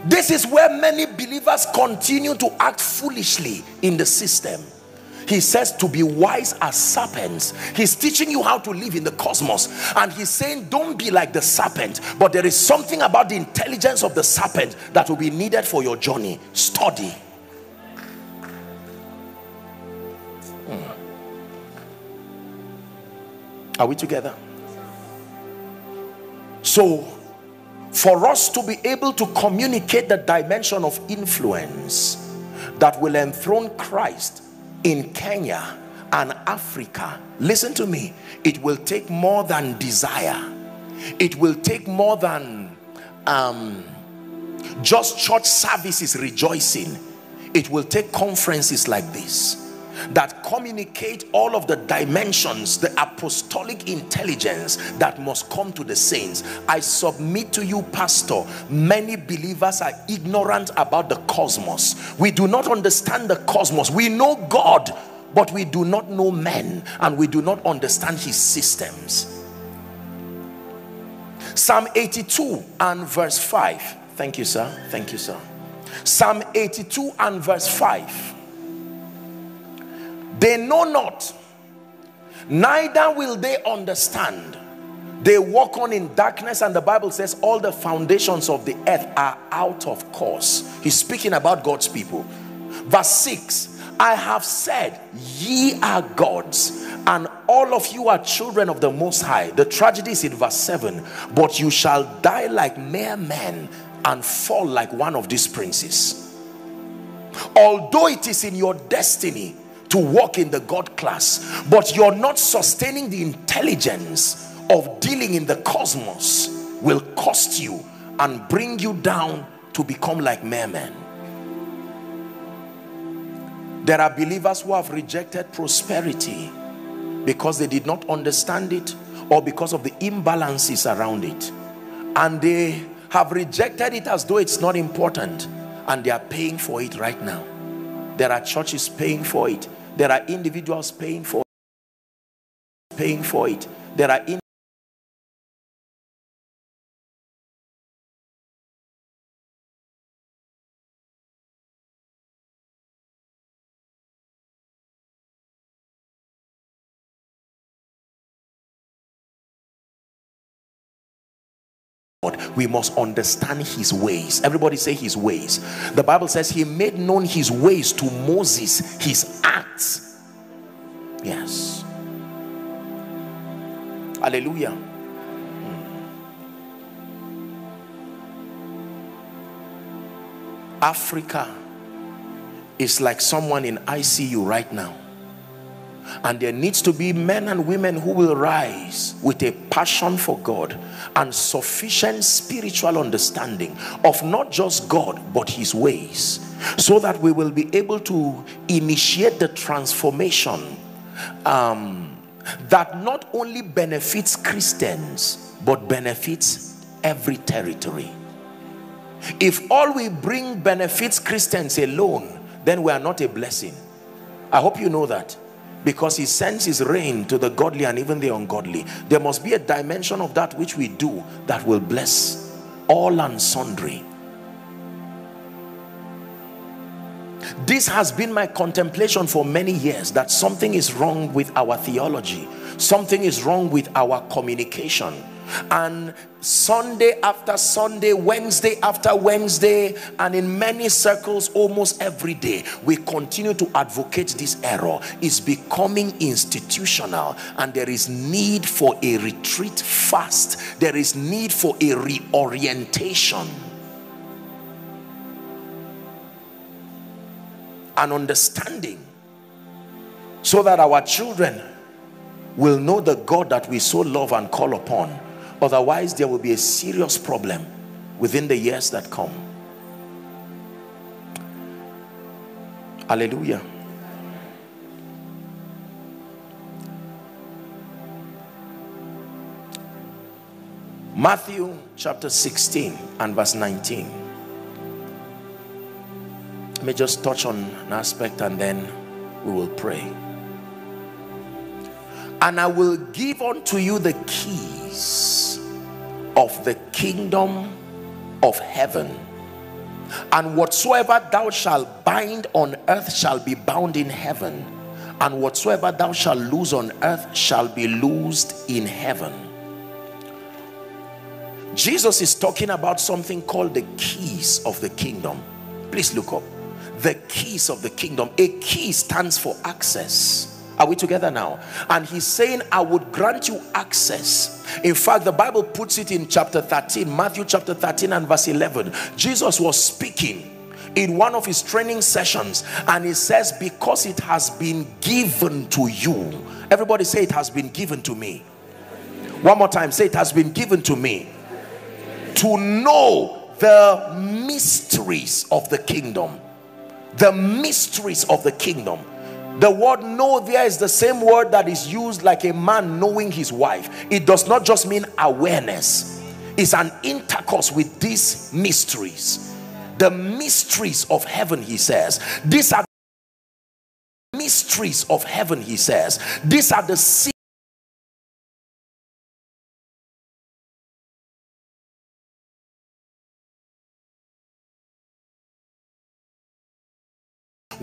This is where many believers continue to act foolishly in the system he says to be wise as serpents. He's teaching you how to live in the cosmos. And he's saying don't be like the serpent. But there is something about the intelligence of the serpent that will be needed for your journey. Study. Hmm. are we together? So for us to be able to communicate the dimension of influence that will enthrone Christ in Kenya and Africa, listen to me, it will take more than desire. It will take more than um, just church services rejoicing. It will take conferences like this that communicate all of the dimensions, the apostolic intelligence that must come to the saints. I submit to you, Pastor, many believers are ignorant about the cosmos. We do not understand the cosmos. We know God, but we do not know men and we do not understand his systems. Psalm 82 and verse 5. Thank you, sir. Thank you, sir. Psalm 82 and verse 5 they know not, neither will they understand. They walk on in darkness, and the Bible says all the foundations of the earth are out of course. He's speaking about God's people. Verse 6 I have said, Ye are gods, and all of you are children of the Most High. The tragedy is in verse 7 But you shall die like mere men and fall like one of these princes. Although it is in your destiny to walk in the God class, but you're not sustaining the intelligence of dealing in the cosmos will cost you and bring you down to become like mermen. There are believers who have rejected prosperity because they did not understand it or because of the imbalances around it. And they have rejected it as though it's not important and they are paying for it right now. There are churches paying for it there are individuals paying for paying for it. There are we must understand his ways. Everybody say his ways. The bible says he made known his ways to moses his acts. Yes. Hallelujah. Hmm. africa is like someone in icu right now and there needs to be men and women who will rise with a passion for God and sufficient spiritual understanding of not just God but his ways so that we will be able to initiate the transformation um, that not only benefits Christians but benefits every territory. If all we bring benefits Christians alone then we are not a blessing. I hope you know that because he sends his rain to the godly and even the ungodly. There must be a dimension of that which we do that will bless all and sundry. This has been my contemplation for many years that something is wrong with our theology. Something is wrong with our communication and Sunday after Sunday, Wednesday after Wednesday, and in many circles almost every day, we continue to advocate this error. It's becoming institutional, and there is need for a retreat fast. There is need for a reorientation. An understanding so that our children will know the God that we so love and call upon Otherwise, there will be a serious problem within the years that come. Hallelujah. Matthew chapter 16 and verse 19. Let me just touch on an aspect and then we will pray. And I will give unto you the keys of the kingdom of heaven. And whatsoever thou shalt bind on earth shall be bound in heaven. And whatsoever thou shalt loose on earth shall be loosed in heaven. Jesus is talking about something called the keys of the kingdom. Please look up. The keys of the kingdom. A key stands for access are we together now? And he's saying, I would grant you access. In fact, the Bible puts it in chapter 13, Matthew chapter 13 and verse 11. Jesus was speaking in one of his training sessions and he says, because it has been given to you. Everybody say it has been given to me. One more time, say it has been given to me. To know the mysteries of the kingdom. The mysteries of the kingdom the word know there is the same word that is used like a man knowing his wife. It does not just mean awareness. It's an intercourse with these mysteries. The mysteries of heaven, he says. These are mysteries of heaven, he says. These are the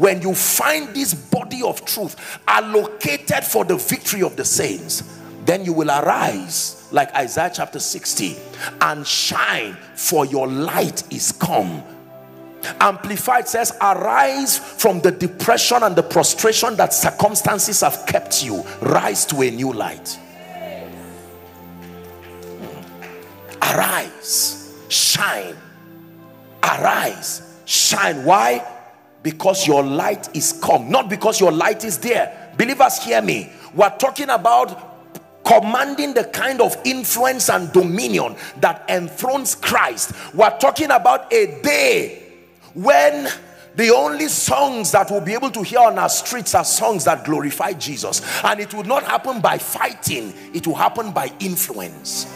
when you find this body of truth allocated for the victory of the saints then you will arise like Isaiah chapter 60 and shine for your light is come. Amplified says arise from the depression and the prostration that circumstances have kept you. Rise to a new light. Arise shine. Arise shine. Why because your light is come not because your light is there. Believers hear me. We're talking about commanding the kind of influence and dominion that enthrones Christ. We're talking about a day when the only songs that we'll be able to hear on our streets are songs that glorify Jesus. And it will not happen by fighting it will happen by influence.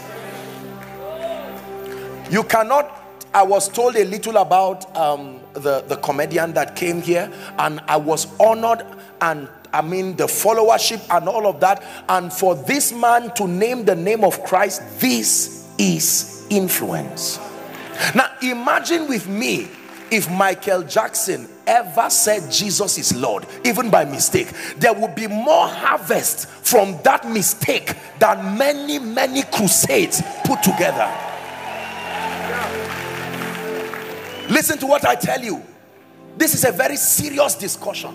You cannot I was told a little about um, the, the comedian that came here and I was honored and I mean the followership and all of that. And for this man to name the name of Christ this is influence. Now imagine with me if Michael Jackson ever said Jesus is Lord even by mistake. There would be more harvest from that mistake than many many crusades put together Listen to what I tell you. This is a very serious discussion.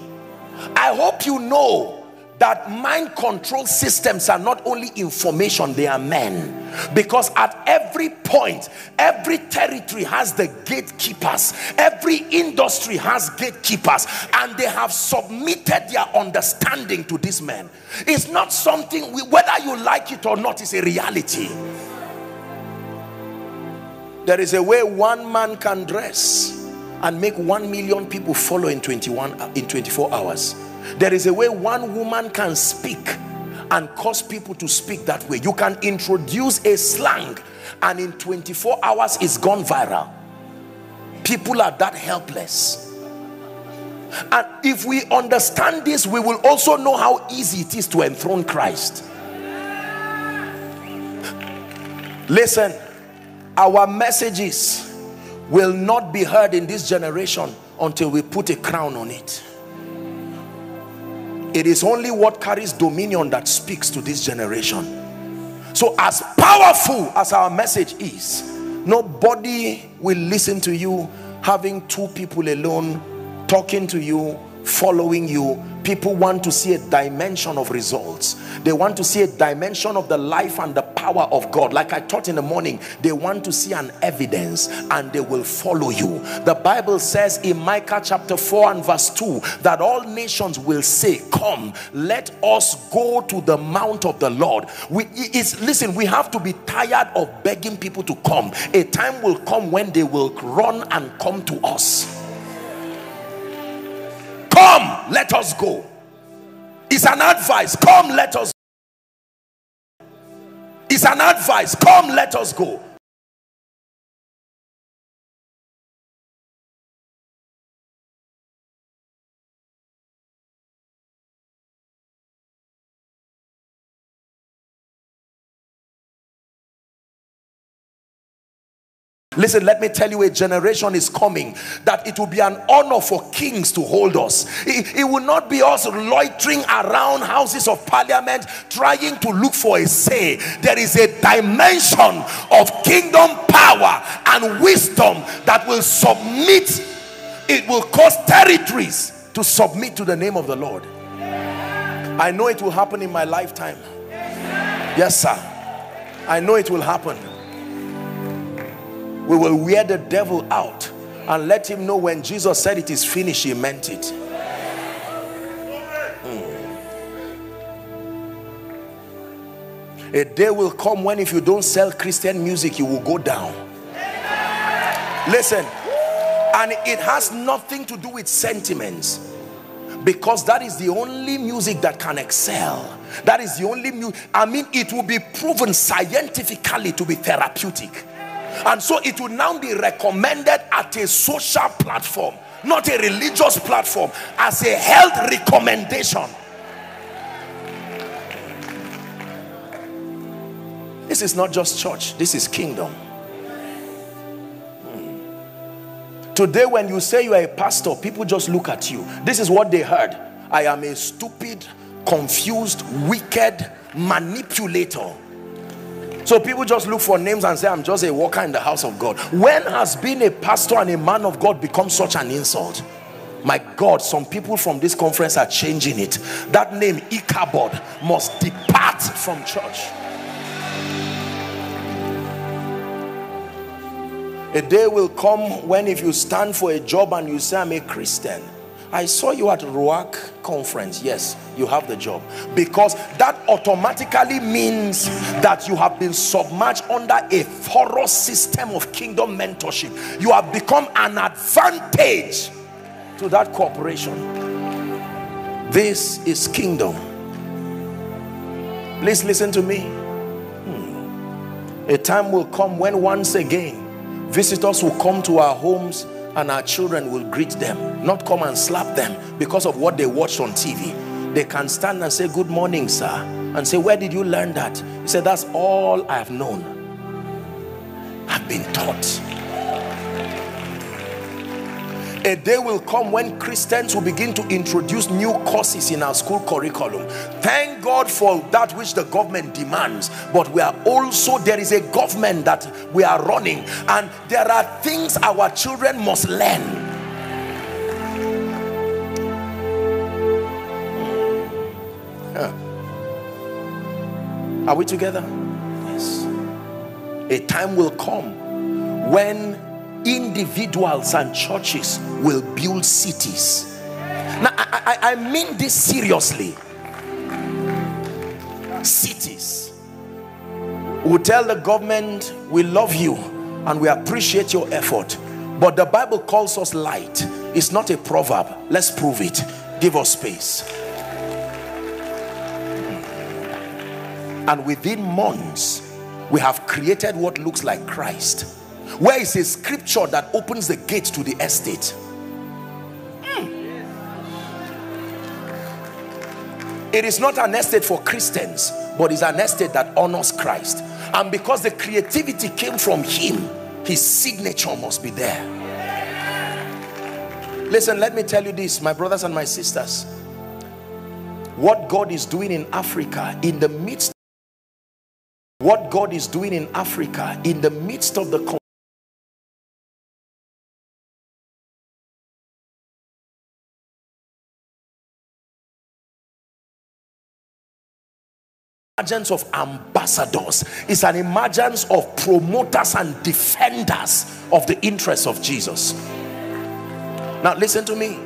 I hope you know that mind control systems are not only information they are men. Because at every point every territory has the gatekeepers. Every industry has gatekeepers. And they have submitted their understanding to these men. It's not something we, whether you like it or not it's a reality there is a way one man can dress and make one million people follow in 21 uh, in 24 hours there is a way one woman can speak and cause people to speak that way. You can introduce a slang and in 24 hours it's gone viral. People are that helpless. And if we understand this, we will also know how easy it is to enthrone Christ. Listen, our messages will not be heard in this generation until we put a crown on it. It is only what carries dominion that speaks to this generation. So as powerful as our message is, nobody will listen to you having two people alone talking to you, following you, people want to see a dimension of results. They want to see a dimension of the life and the power of God. Like I taught in the morning they want to see an evidence and they will follow you. The Bible says in Micah chapter 4 and verse 2 that all nations will say come let us go to the mount of the Lord. We is listen we have to be tired of begging people to come. A time will come when they will run and come to us let us go. It's an advice. Come let us go. it's an advice. Come let us go Listen, let me tell you, a generation is coming that it will be an honor for kings to hold us. It, it, will not be us loitering around houses of parliament trying to look for a say. There is a dimension of kingdom power and wisdom that will submit, it will cause territories to submit to the name of the Lord. I know it will happen in my lifetime. Yes, sir. I know it will happen we will wear the devil out and let him know when Jesus said it is finished he meant it. Mm. a day will come when if you don't sell Christian music you will go down. Listen and it has nothing to do with sentiments because that is the only music that can excel. That is the only music I mean it will be proven scientifically to be therapeutic and so it will now be recommended at a social platform not a religious platform as a health recommendation. This is not just church this is kingdom. Hmm. today when you say you are a pastor people just look at you. This is what they heard. I am a stupid confused wicked manipulator so people just look for names and say, I'm just a worker in the house of God. When has being a pastor and a man of God become such an insult? My God, some people from this conference are changing it. That name, Ichabod, must depart from church. A day will come when if you stand for a job and you say, I'm a Christian I saw you at RUAC conference. Yes, you have the job. Because that automatically means that you have been submerged under a thorough system of kingdom mentorship. You have become an advantage to that corporation. This is kingdom. Please listen to me. Hmm. A time will come when once again visitors will come to our homes and our children will greet them not come and slap them because of what they watched on TV they can stand and say good morning sir and say where did you learn that? He said that's all I have known. I've been taught A day will come when Christians will begin to introduce new courses in our school curriculum. Thank God for that which the government demands. But we are also, there is a government that we are running. And there are things our children must learn. Are we together? Yes. A time will come when individuals and churches will build cities. Now, I, I, I mean this seriously. Cities. We tell the government, we love you and we appreciate your effort. But the Bible calls us light. It's not a proverb. Let's prove it. Give us space. And within months, we have created what looks like Christ where is a scripture that opens the gate to the estate? Mm. it is not an estate for Christians but it's an estate that honors Christ. And because the creativity came from him his signature must be there. Listen let me tell you this my brothers and my sisters. What God is doing in Africa in the midst what God is doing in Africa in the midst of the emergence of ambassadors. It's an emergence of promoters and defenders of the interests of Jesus. Now listen to me.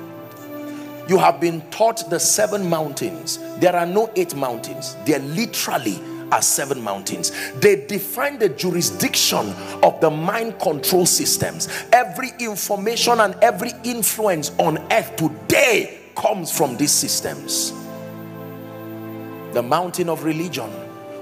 You have been taught the seven mountains. There are no eight mountains. There literally are seven mountains. They define the jurisdiction of the mind control systems. Every information and every influence on earth today comes from these systems the mountain of religion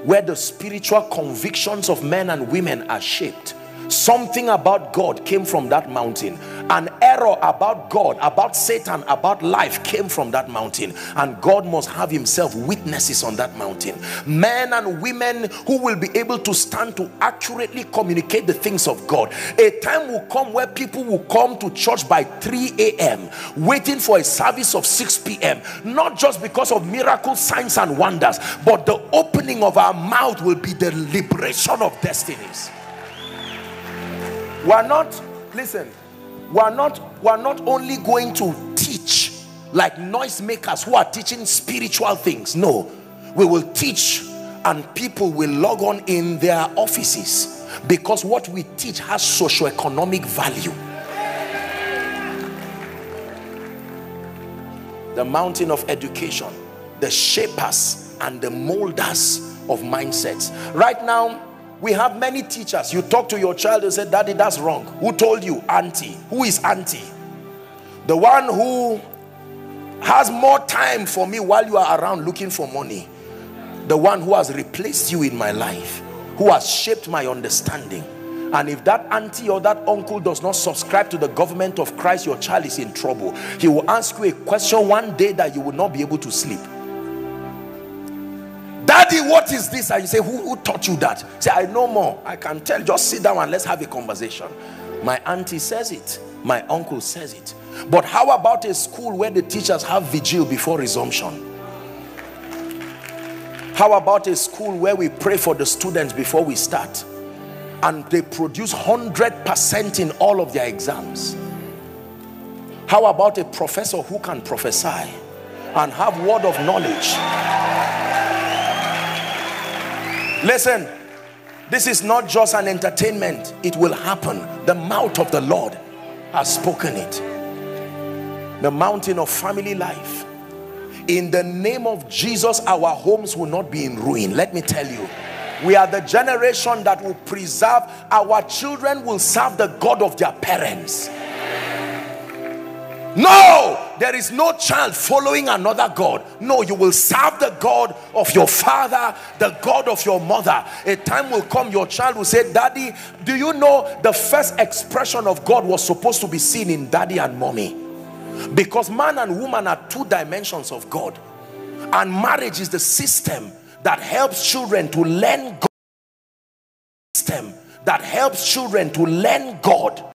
where the spiritual convictions of men and women are shaped something about God came from that mountain. An error about God about Satan about life came from that mountain. And God must have himself witnesses on that mountain. Men and women who will be able to stand to accurately communicate the things of God. A time will come where people will come to church by 3 a.m waiting for a service of 6 p.m not just because of miracle signs and wonders but the opening of our mouth will be the liberation of destinies we're not listen we're not we're not only going to teach like noisemakers who are teaching spiritual things. No we will teach and people will log on in their offices because what we teach has socio-economic value. The mountain of education the shapers and the molders of mindsets. Right now we have many teachers. You talk to your child and say daddy that's wrong. Who told you? Auntie. Who is auntie? The one who has more time for me while you are around looking for money. The one who has replaced you in my life who has shaped my understanding. And if that auntie or that uncle does not subscribe to the government of Christ your child is in trouble. He will ask you a question one day that you will not be able to sleep daddy what is this? And you say who, who taught you that? Say i know more. I can tell. Just sit down and let's have a conversation. My auntie says it. My uncle says it. But how about a school where the teachers have vigil before resumption? How about a school where we pray for the students before we start? And they produce 100% in all of their exams. How about a professor who can prophesy and have word of knowledge Listen, this is not just an entertainment. It will happen. The mouth of the Lord has spoken it. The mountain of family life. In the name of Jesus, our homes will not be in ruin. Let me tell you. We are the generation that will preserve. Our children will serve the God of their parents. No, there is no child following another God. No, you will serve the God of your father, the God of your mother. A time will come, your child will say, Daddy, do you know the first expression of God was supposed to be seen in daddy and mommy? Because man and woman are two dimensions of God. And marriage is the system that helps children to learn God. System that helps children to learn God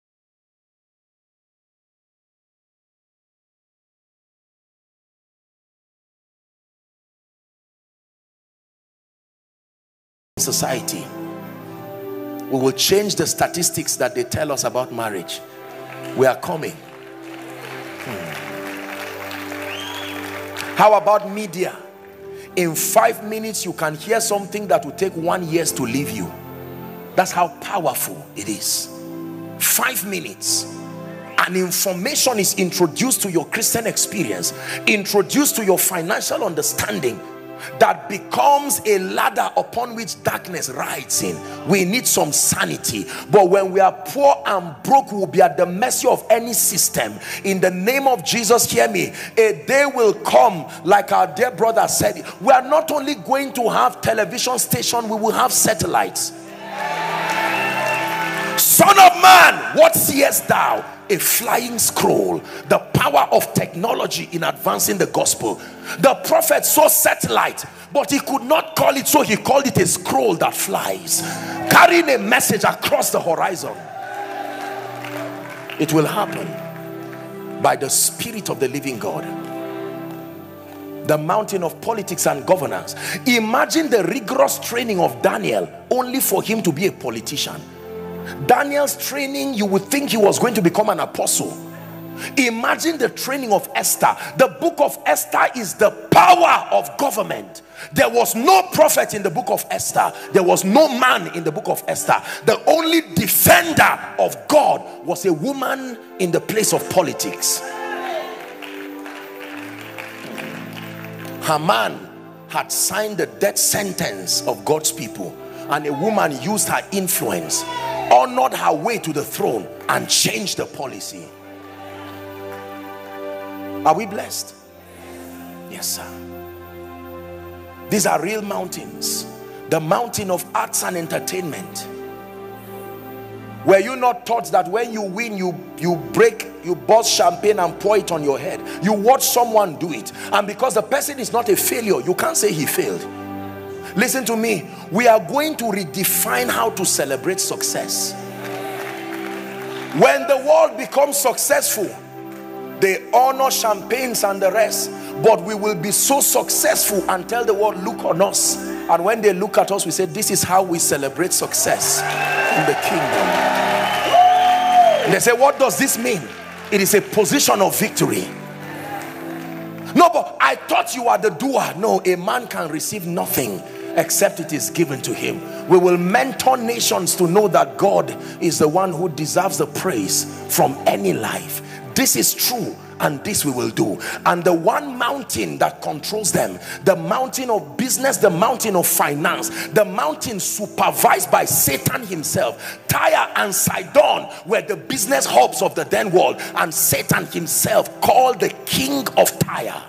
society. We will change the statistics that they tell us about marriage. We are coming. Hmm. How about media? In five minutes, you can hear something that will take one years to leave you. That's how powerful it is. Five minutes. And information is introduced to your Christian experience, introduced to your financial understanding, that becomes a ladder upon which darkness rides in. We need some sanity. But when we are poor and broke, we'll be at the mercy of any system. In the name of Jesus, hear me. A day will come, like our dear brother said, we are not only going to have television station, we will have satellites. Son of man, what seest thou? A flying scroll, the power of technology in advancing the gospel. The prophet saw satellite, but he could not call it so, he called it a scroll that flies, carrying a message across the horizon. It will happen by the Spirit of the living God the mountain of politics and governance. Imagine the rigorous training of Daniel only for him to be a politician. Daniel's training, you would think he was going to become an apostle. Imagine the training of Esther. The book of Esther is the power of government. There was no prophet in the book of Esther. There was no man in the book of Esther. The only defender of God was a woman in the place of politics. Haman had signed the death sentence of God's people and a woman used her influence honored her way to the throne and changed the policy. Are we blessed? Yes sir. These are real mountains. The mountain of arts and entertainment. Were you not taught that when you win you you break you bust champagne and pour it on your head? You watch someone do it and because the person is not a failure you can't say he failed listen to me. We are going to redefine how to celebrate success. When the world becomes successful they honor champagnes and the rest. But we will be so successful and tell the world look on us. And when they look at us we say this is how we celebrate success in the kingdom. And they say what does this mean? It is a position of victory. No but i thought you are the doer. No a man can receive nothing except it is given to him. We will mentor nations to know that God is the one who deserves the praise from any life. This is true and this we will do. And the one mountain that controls them the mountain of business the mountain of finance the mountain supervised by satan himself tyre and sidon were the business hubs of the then world and satan himself called the king of tyre.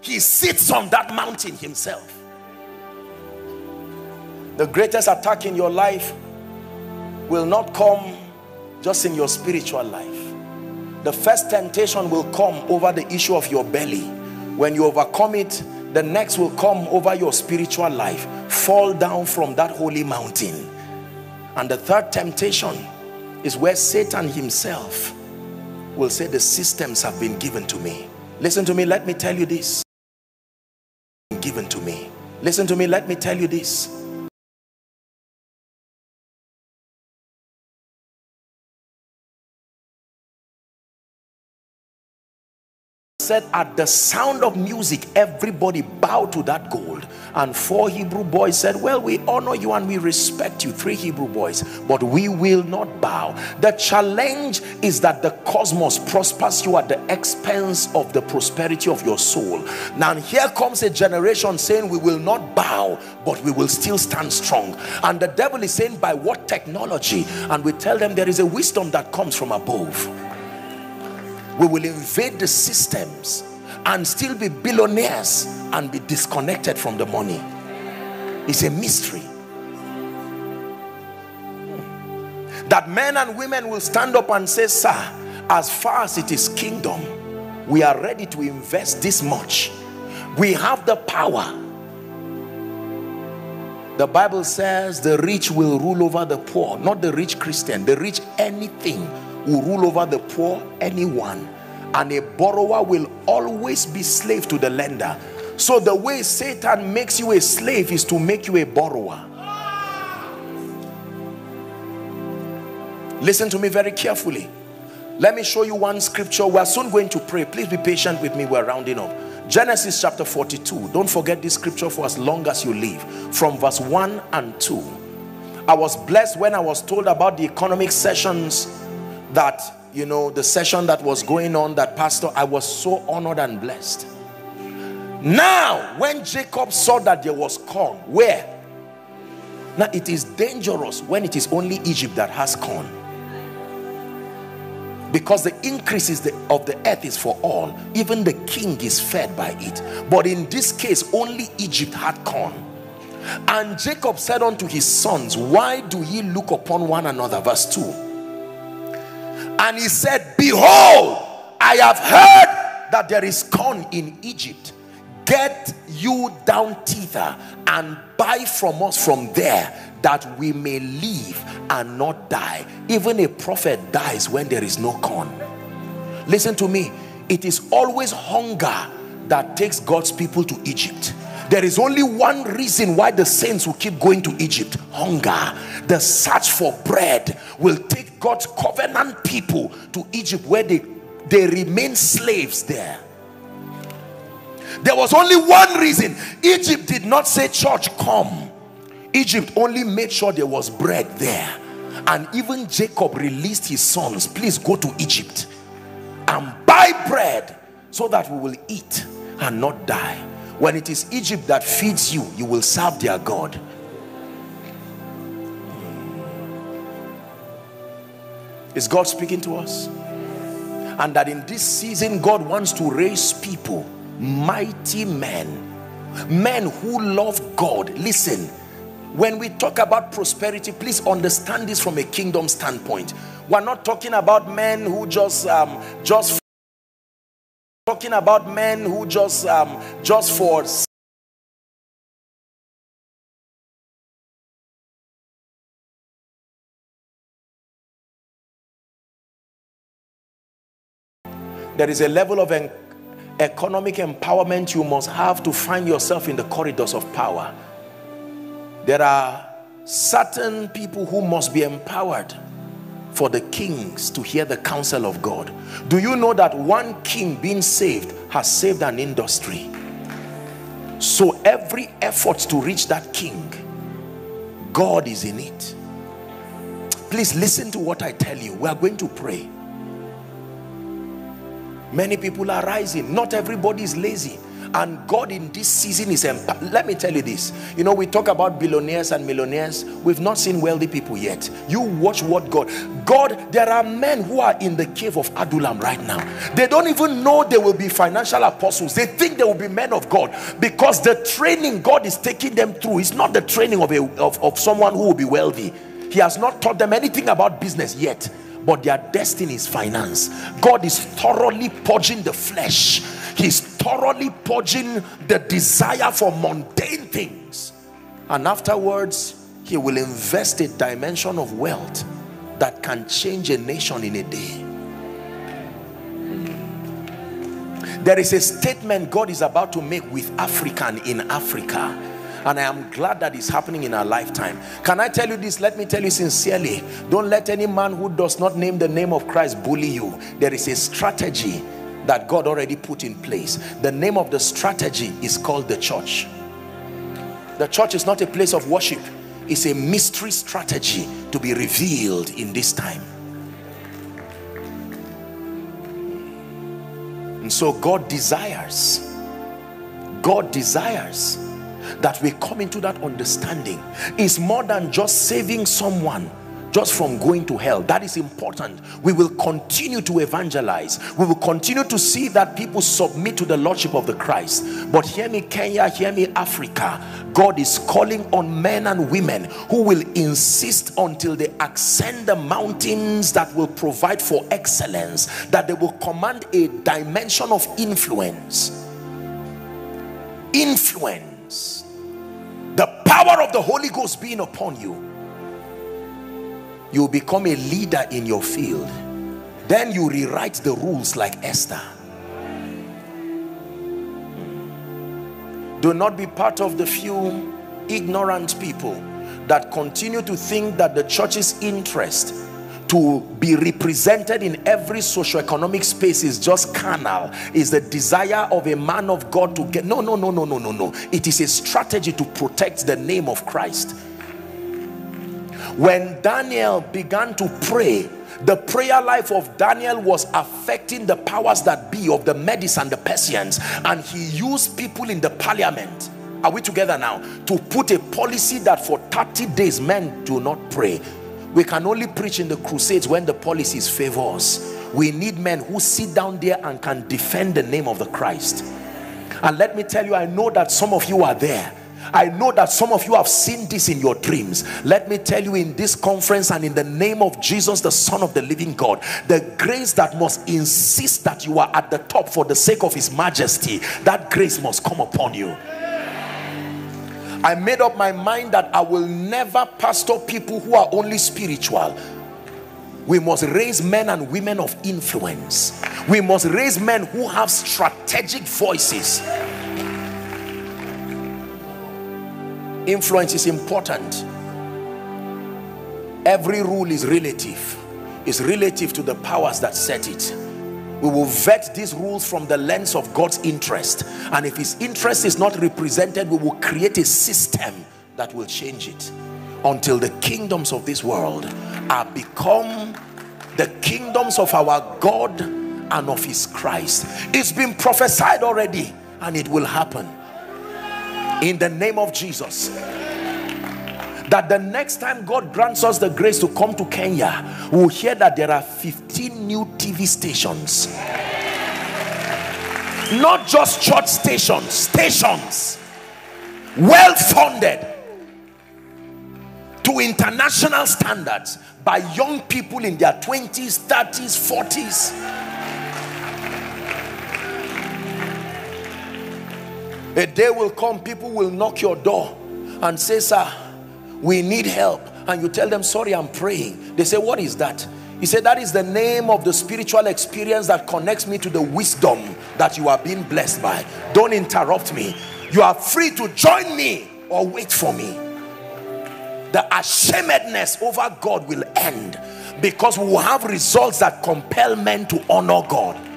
He sits on that mountain himself the greatest attack in your life will not come just in your spiritual life. The first temptation will come over the issue of your belly. When you overcome it the next will come over your spiritual life. Fall down from that holy mountain. And the third temptation is where Satan himself will say the systems have been given to me. Listen to me. Let me tell you this. Given to me. Listen to me. Let me tell you this said at the sound of music everybody bowed to that gold. And four hebrew boys said well we honor you and we respect you. Three hebrew boys. But we will not bow. The challenge is that the cosmos prospers you at the expense of the prosperity of your soul. Now here comes a generation saying we will not bow but we will still stand strong. And the devil is saying by what technology? And we tell them there is a wisdom that comes from above we will invade the systems and still be billionaires and be disconnected from the money. It's a mystery. That men and women will stand up and say sir as far as it is kingdom we are ready to invest this much. We have the power. The bible says the rich will rule over the poor not the rich christian the rich anything will rule over the poor, anyone. And a borrower will always be slave to the lender. So the way Satan makes you a slave is to make you a borrower. Listen to me very carefully. Let me show you one scripture. We're soon going to pray. Please be patient with me. We're rounding up. Genesis chapter 42. Don't forget this scripture for as long as you live. From verse 1 and 2. I was blessed when I was told about the economic sessions that, you know, the session that was going on that pastor, I was so honored and blessed. Now, when Jacob saw that there was corn, where? Now, it is dangerous when it is only Egypt that has corn. Because the increase is of the earth is for all. Even the king is fed by it. But in this case only egypt had corn. And jacob said unto his sons why do ye look upon one another? Verse 2 and he said behold i have heard that there is corn in egypt get you down thither and buy from us from there that we may live and not die. Even a prophet dies when there is no corn. Listen to me. It is always hunger that takes God's people to Egypt. There is only one reason why the saints will keep going to Egypt. Hunger. The search for bread will take God's covenant people to Egypt where they, they remain slaves there. There was only one reason. Egypt did not say, church, come Egypt only made sure there was bread there. And even Jacob released his sons, please go to Egypt and buy bread so that we will eat and not die. When it is Egypt that feeds you, you will serve their God. Is God speaking to us? And that in this season, God wants to raise people, mighty men, men who love God. Listen, when we talk about prosperity please understand this from a kingdom standpoint we're not talking about men who just um just talking about men who just um just for there is a level of economic empowerment you must have to find yourself in the corridors of power. There are certain people who must be empowered for the kings to hear the counsel of God. Do you know that one king being saved has saved an industry? So every effort to reach that king, God is in it. Please listen to what I tell you. We are going to pray. Many people are rising. Not everybody is lazy and God in this season is let me tell you this. You know we talk about billionaires and millionaires. We've not seen wealthy people yet. You watch what God God there are men who are in the cave of Adullam right now. They don't even know they will be financial apostles. They think they will be men of God because the training God is taking them through is not the training of, a, of, of someone who will be wealthy. He has not taught them anything about business yet but their destiny is finance. God is thoroughly purging the flesh he's thoroughly purging the desire for mundane things. And afterwards he will invest a dimension of wealth that can change a nation in a day. There is a statement God is about to make with African in Africa and I am glad that is happening in our lifetime. Can I tell you this? Let me tell you sincerely. Don't let any man who does not name the name of Christ bully you. There is a strategy that God already put in place. The name of the strategy is called the church. The church is not a place of worship. It's a mystery strategy to be revealed in this time. And so God desires, God desires that we come into that understanding. It's more than just saving someone just from going to hell that is important. We will continue to evangelize. We will continue to see that people submit to the lordship of the christ. But hear me kenya hear me africa. God is calling on men and women who will insist until they ascend the mountains that will provide for excellence that they will command a dimension of influence. Influence. The power of the holy ghost being upon you you become a leader in your field then you rewrite the rules like Esther. Do not be part of the few ignorant people that continue to think that the church's interest to be represented in every socio-economic space is just carnal is the desire of a man of god to get no no no no no no no. It is a strategy to protect the name of christ when daniel began to pray the prayer life of daniel was affecting the powers that be of the medes and the persians and he used people in the parliament. Are we together now? To put a policy that for 30 days men do not pray. We can only preach in the crusades when the policies favor us we need men who sit down there and can defend the name of the christ. And let me tell you i know that some of you are there I know that some of you have seen this in your dreams. Let me tell you in this conference and in the name of Jesus, the Son of the living God, the grace that must insist that you are at the top for the sake of His majesty, that grace must come upon you. I made up my mind that I will never pastor people who are only spiritual. We must raise men and women of influence. We must raise men who have strategic voices. Influence is important. Every rule is relative. Is relative to the powers that set it we will vet these rules from the lens of God's interest and if his interest is not represented we will create a system that will change it until the kingdoms of this world are become the kingdoms of our God and of his Christ it's been prophesied already and it will happen in the name of Jesus that the next time God grants us the grace to come to Kenya, we'll hear that there are 15 new TV stations. Not just church stations, stations. Well funded to international standards by young people in their 20s, 30s, 40s. A day will come, people will knock your door and say, Sir, we need help. And you tell them sorry i'm praying. They say what is that? He said that is the name of the spiritual experience that connects me to the wisdom that you are being blessed by. Don't interrupt me. You are free to join me or wait for me. The ashamedness over god will end because we will have results that compel men to honor god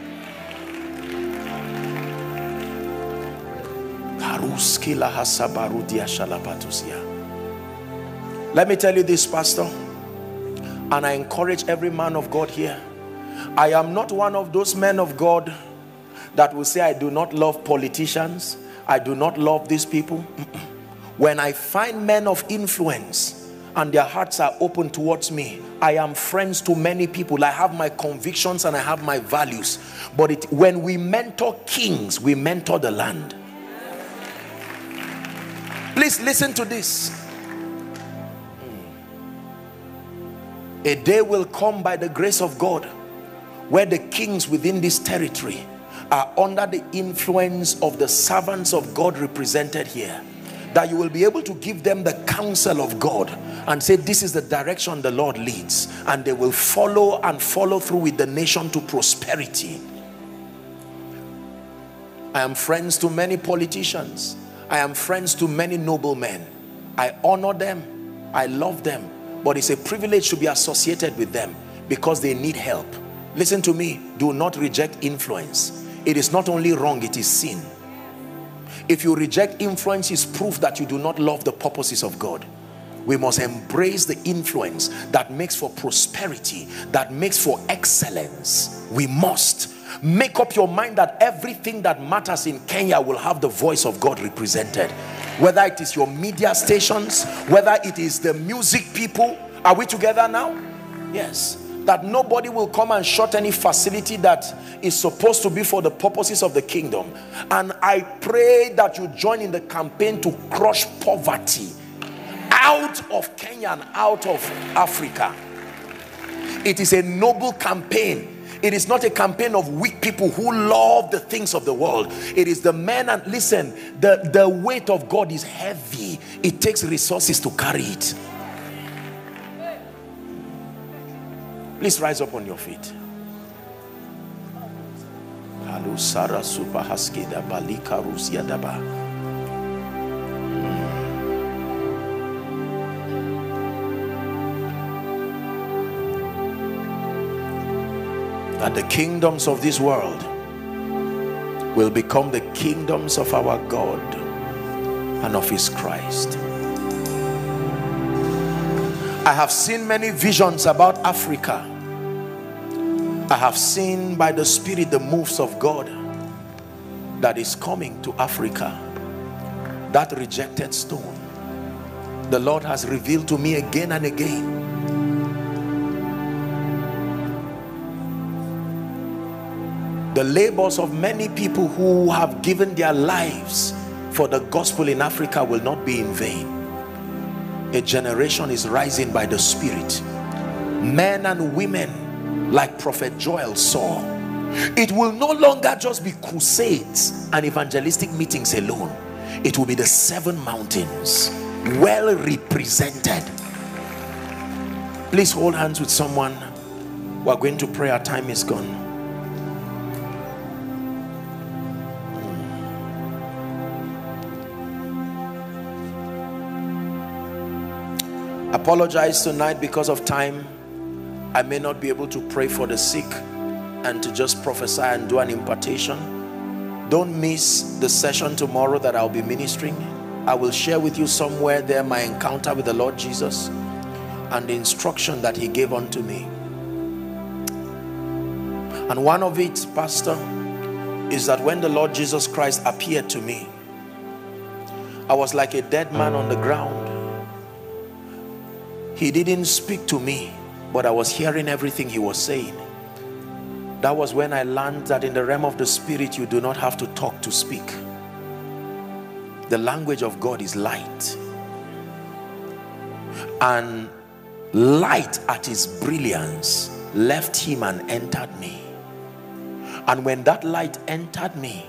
let me tell you this, Pastor, and I encourage every man of God here. I am not one of those men of God that will say, I do not love politicians, I do not love these people. When I find men of influence and their hearts are open towards me, I am friends to many people. I have my convictions and I have my values. But it, when we mentor kings, we mentor the land. Please listen to this. A day will come by the grace of God where the kings within this territory are under the influence of the servants of God represented here that you will be able to give them the counsel of God and say this is the direction the Lord leads and they will follow and follow through with the nation to prosperity I am friends to many politicians I am friends to many noblemen I honor them. I love them. But it's a privilege to be associated with them because they need help. Listen to me. Do not reject influence. It is not only wrong it is sin. If you reject influence it's proof that you do not love the purposes of God. We must embrace the influence that makes for prosperity that makes for excellence. We must make up your mind that everything that matters in Kenya will have the voice of God represented. Whether it is your media stations whether it is the music people are we together now? Yes. That nobody will come and shut any facility that is supposed to be for the purposes of the kingdom. And I pray that you join in the campaign to crush poverty out of Kenya and out of Africa. It is a noble campaign it is not a campaign of weak people who love the things of the world. It is the men and listen, the, the weight of God is heavy. It takes resources to carry it. Please rise up on your feet. That the kingdoms of this world will become the kingdoms of our God and of his Christ. I have seen many visions about Africa. I have seen by the Spirit the moves of God that is coming to Africa. That rejected stone. The Lord has revealed to me again and again. The labors of many people who have given their lives for the gospel in Africa will not be in vain. A generation is rising by the Spirit. Men and women like Prophet Joel saw. It will no longer just be crusades and evangelistic meetings alone. It will be the seven mountains well represented. Please hold hands with someone. We're going to pray. Our time is gone. Apologize tonight because of time. I may not be able to pray for the sick and to just prophesy and do an impartation. Don't miss the session tomorrow that i'll be ministering. I will share with you somewhere there my encounter with the lord jesus and the instruction that he gave unto me. And one of it pastor is that when the lord jesus christ appeared to me i was like a dead man on the ground he didn't speak to me, but I was hearing everything he was saying. That was when I learned that in the realm of the spirit, you do not have to talk to speak. The language of God is light. And light at his brilliance left him and entered me. And when that light entered me,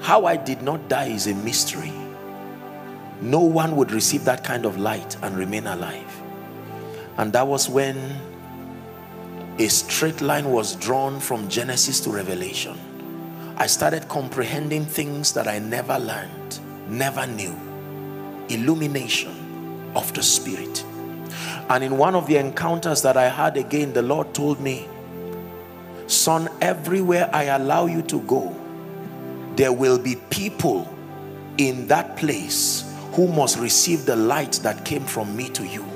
how I did not die is a mystery. No one would receive that kind of light and remain alive. And that was when a straight line was drawn from Genesis to Revelation. I started comprehending things that I never learned, never knew. Illumination of the Spirit. And in one of the encounters that I had again, the Lord told me, Son, everywhere I allow you to go, there will be people in that place who must receive the light that came from me to you.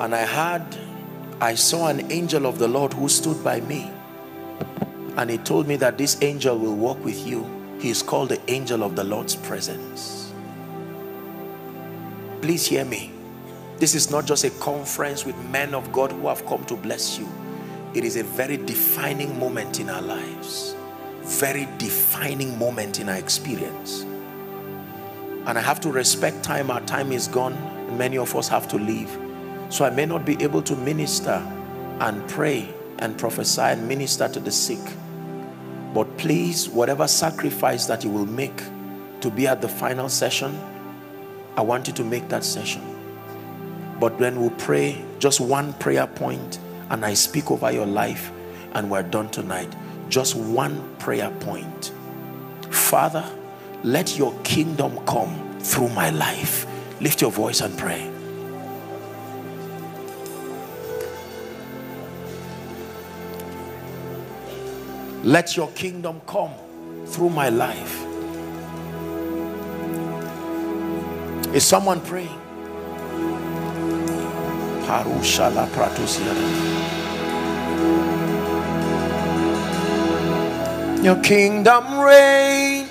And I had I saw an angel of the Lord who stood by me. And he told me that this angel will walk with you. He is called the angel of the Lord's presence. Please hear me. This is not just a conference with men of God who have come to bless you. It is a very defining moment in our lives. Very defining moment in our experience. And I have to respect time. Our time is gone. Many of us have to leave so I may not be able to minister and pray and prophesy and minister to the sick. But please, whatever sacrifice that you will make to be at the final session, I want you to make that session. But when we pray, just one prayer point, and I speak over your life, and we're done tonight. Just one prayer point. Father, let your kingdom come through my life. Lift your voice and pray. Let your kingdom come through my life. Is someone praying? Your kingdom reigns.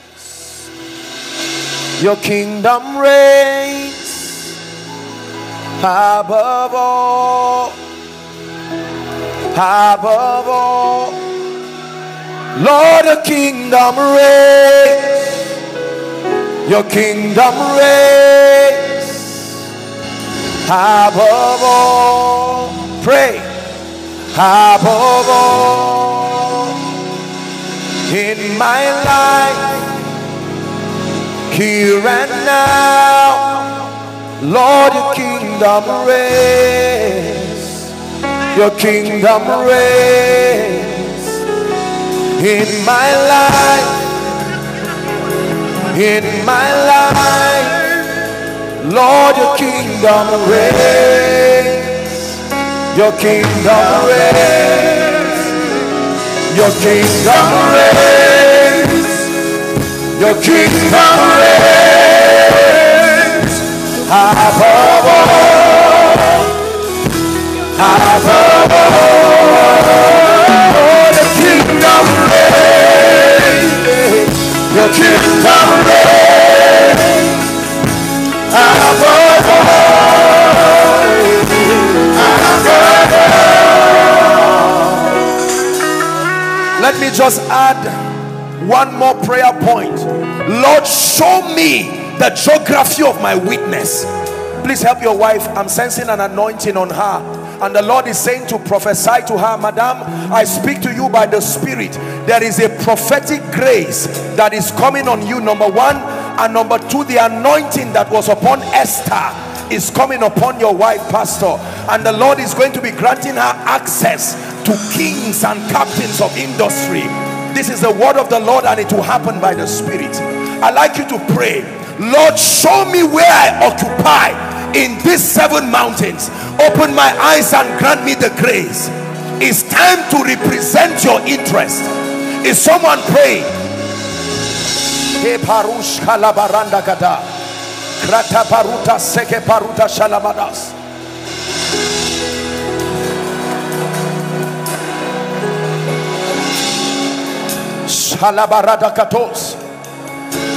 Your kingdom reigns above all. Above all. Lord, your kingdom reigns. Your kingdom reigns above all. Pray above all in my life, here and now. Lord, your kingdom reigns. Your kingdom reigns in my life, in my life. Lord, your kingdom reigns. Your kingdom reigns. Your kingdom reigns. Your kingdom reigns. Above all. Above all. Let me just add one more prayer point. Lord, show me the geography of my witness. Please help your wife. I'm sensing an anointing on her. And the Lord is saying to prophesy to her, Madam, I speak to you by the Spirit. There is a prophetic grace that is coming on you, number one. And number two, the anointing that was upon Esther is coming upon your wife pastor and the lord is going to be granting her access to kings and captains of industry this is the word of the lord and it will happen by the spirit i like you to pray lord show me where i occupy in these seven mountains open my eyes and grant me the grace it's time to represent your interest is someone praying.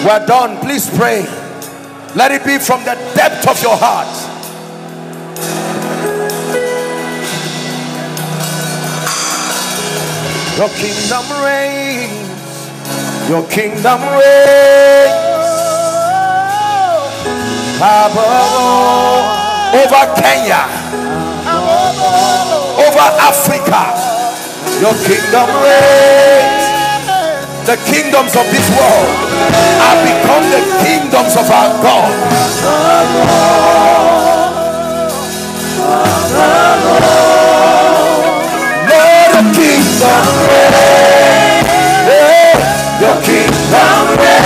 We're done. Please pray. Let it be from the depth of your heart. Your kingdom reigns. Your kingdom reigns over Kenya, over Africa. Your kingdom reigns. The kingdoms of this world have become the kingdoms of our God. Lord, the kingdom reigns. Your kingdom reigns.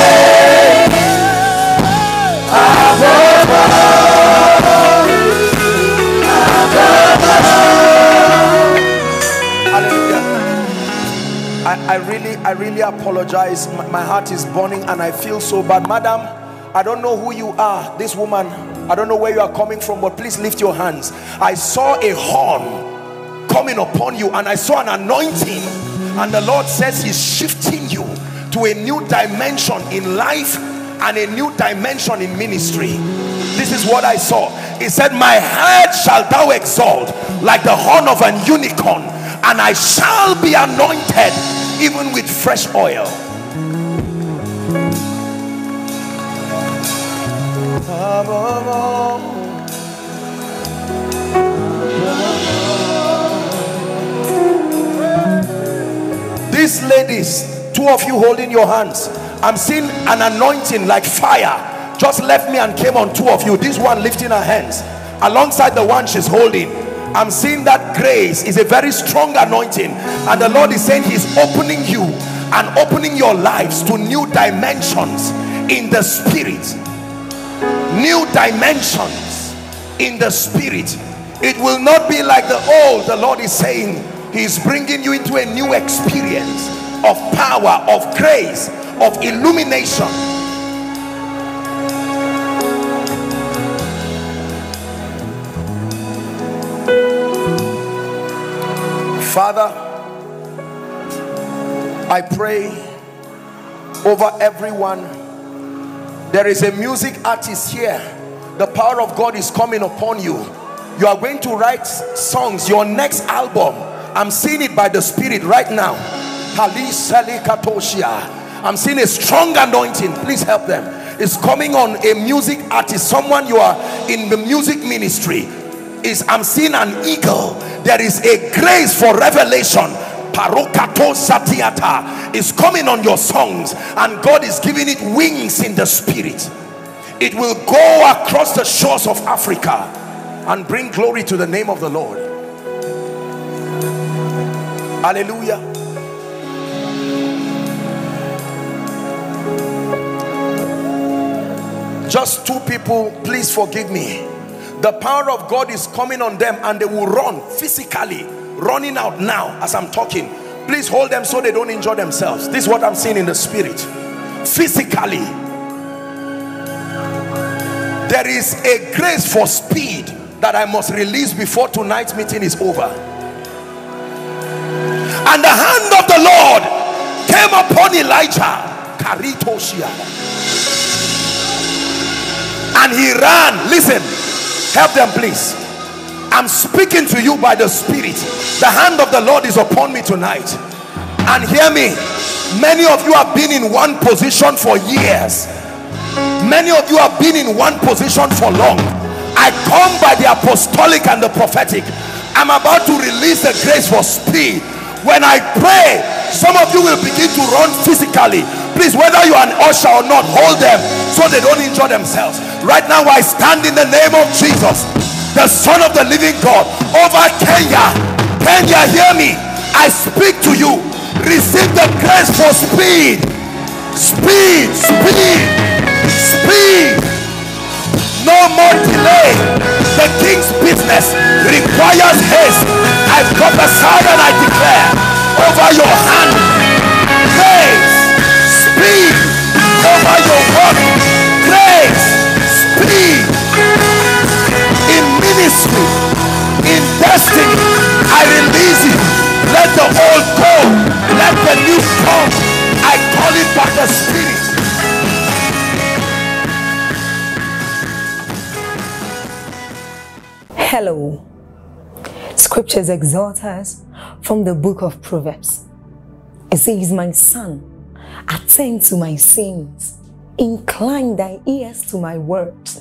I, I really, I really apologize. My, heart is burning and I feel so bad. Madam, I don't know who you are. This woman, I don't know where you are coming from, but please lift your hands. I saw a horn coming upon you and I saw an anointing. And the Lord says he's shifting you to a new dimension in life and a new dimension in ministry this is what I saw he said my head shall thou exalt like the horn of an unicorn and I shall be anointed even with fresh oil. These ladies two of you holding your hands I'm seeing an anointing like fire. Just left me and came on two of you. This one lifting her hands. Alongside the one she's holding I'm seeing that grace is a very strong anointing. And the Lord is saying he's opening you and opening your lives to new dimensions in the spirit. New dimensions in the spirit. It will not be like the old. The Lord is saying he's bringing you into a new experience of power of grace of illumination Father, I pray over everyone. There is a music artist here. The power of God is coming upon you. You are going to write songs. Your next album, I'm seeing it by the Spirit right now. I'm seeing a strong anointing. Please help them. It's coming on a music artist, someone you are in the music ministry. Is I'm seeing an eagle. There is a grace for revelation. Parokato satiata is coming on your songs and God is giving it wings in the spirit. It will go across the shores of Africa and bring glory to the name of the Lord. Hallelujah. Just two people please forgive me the power of God is coming on them and they will run physically, running out now as I'm talking. Please hold them so they don't injure themselves. This is what I'm seeing in the spirit. Physically, there is a grace for speed that I must release before tonight's meeting is over. And the hand of the Lord came upon Elijah. And he ran. Listen, help them please. I'm speaking to you by the Spirit. The hand of the Lord is upon me tonight. And hear me. Many of you have been in one position for years. Many of you have been in one position for long. I come by the apostolic and the prophetic. I'm about to release the grace for speed. When I pray, some of you will begin to run physically. Please, whether you are an usher or not, hold them so they don't injure themselves. Right now, I stand in the name of Jesus, the Son of the living God, over Kenya. Kenya, hear me. I speak to you. Receive the grace for speed. Speed, speed, speed. No more delay. The king's business requires haste. I prophesy and I declare over your hand grace, speed over your work, ministry, in destiny. I release it. Let the old go. Let the new come. I call it by the Spirit. Hello. Scriptures exhort us from the book of Proverbs. It says, My son, attend to my sins, incline thy ears to my words.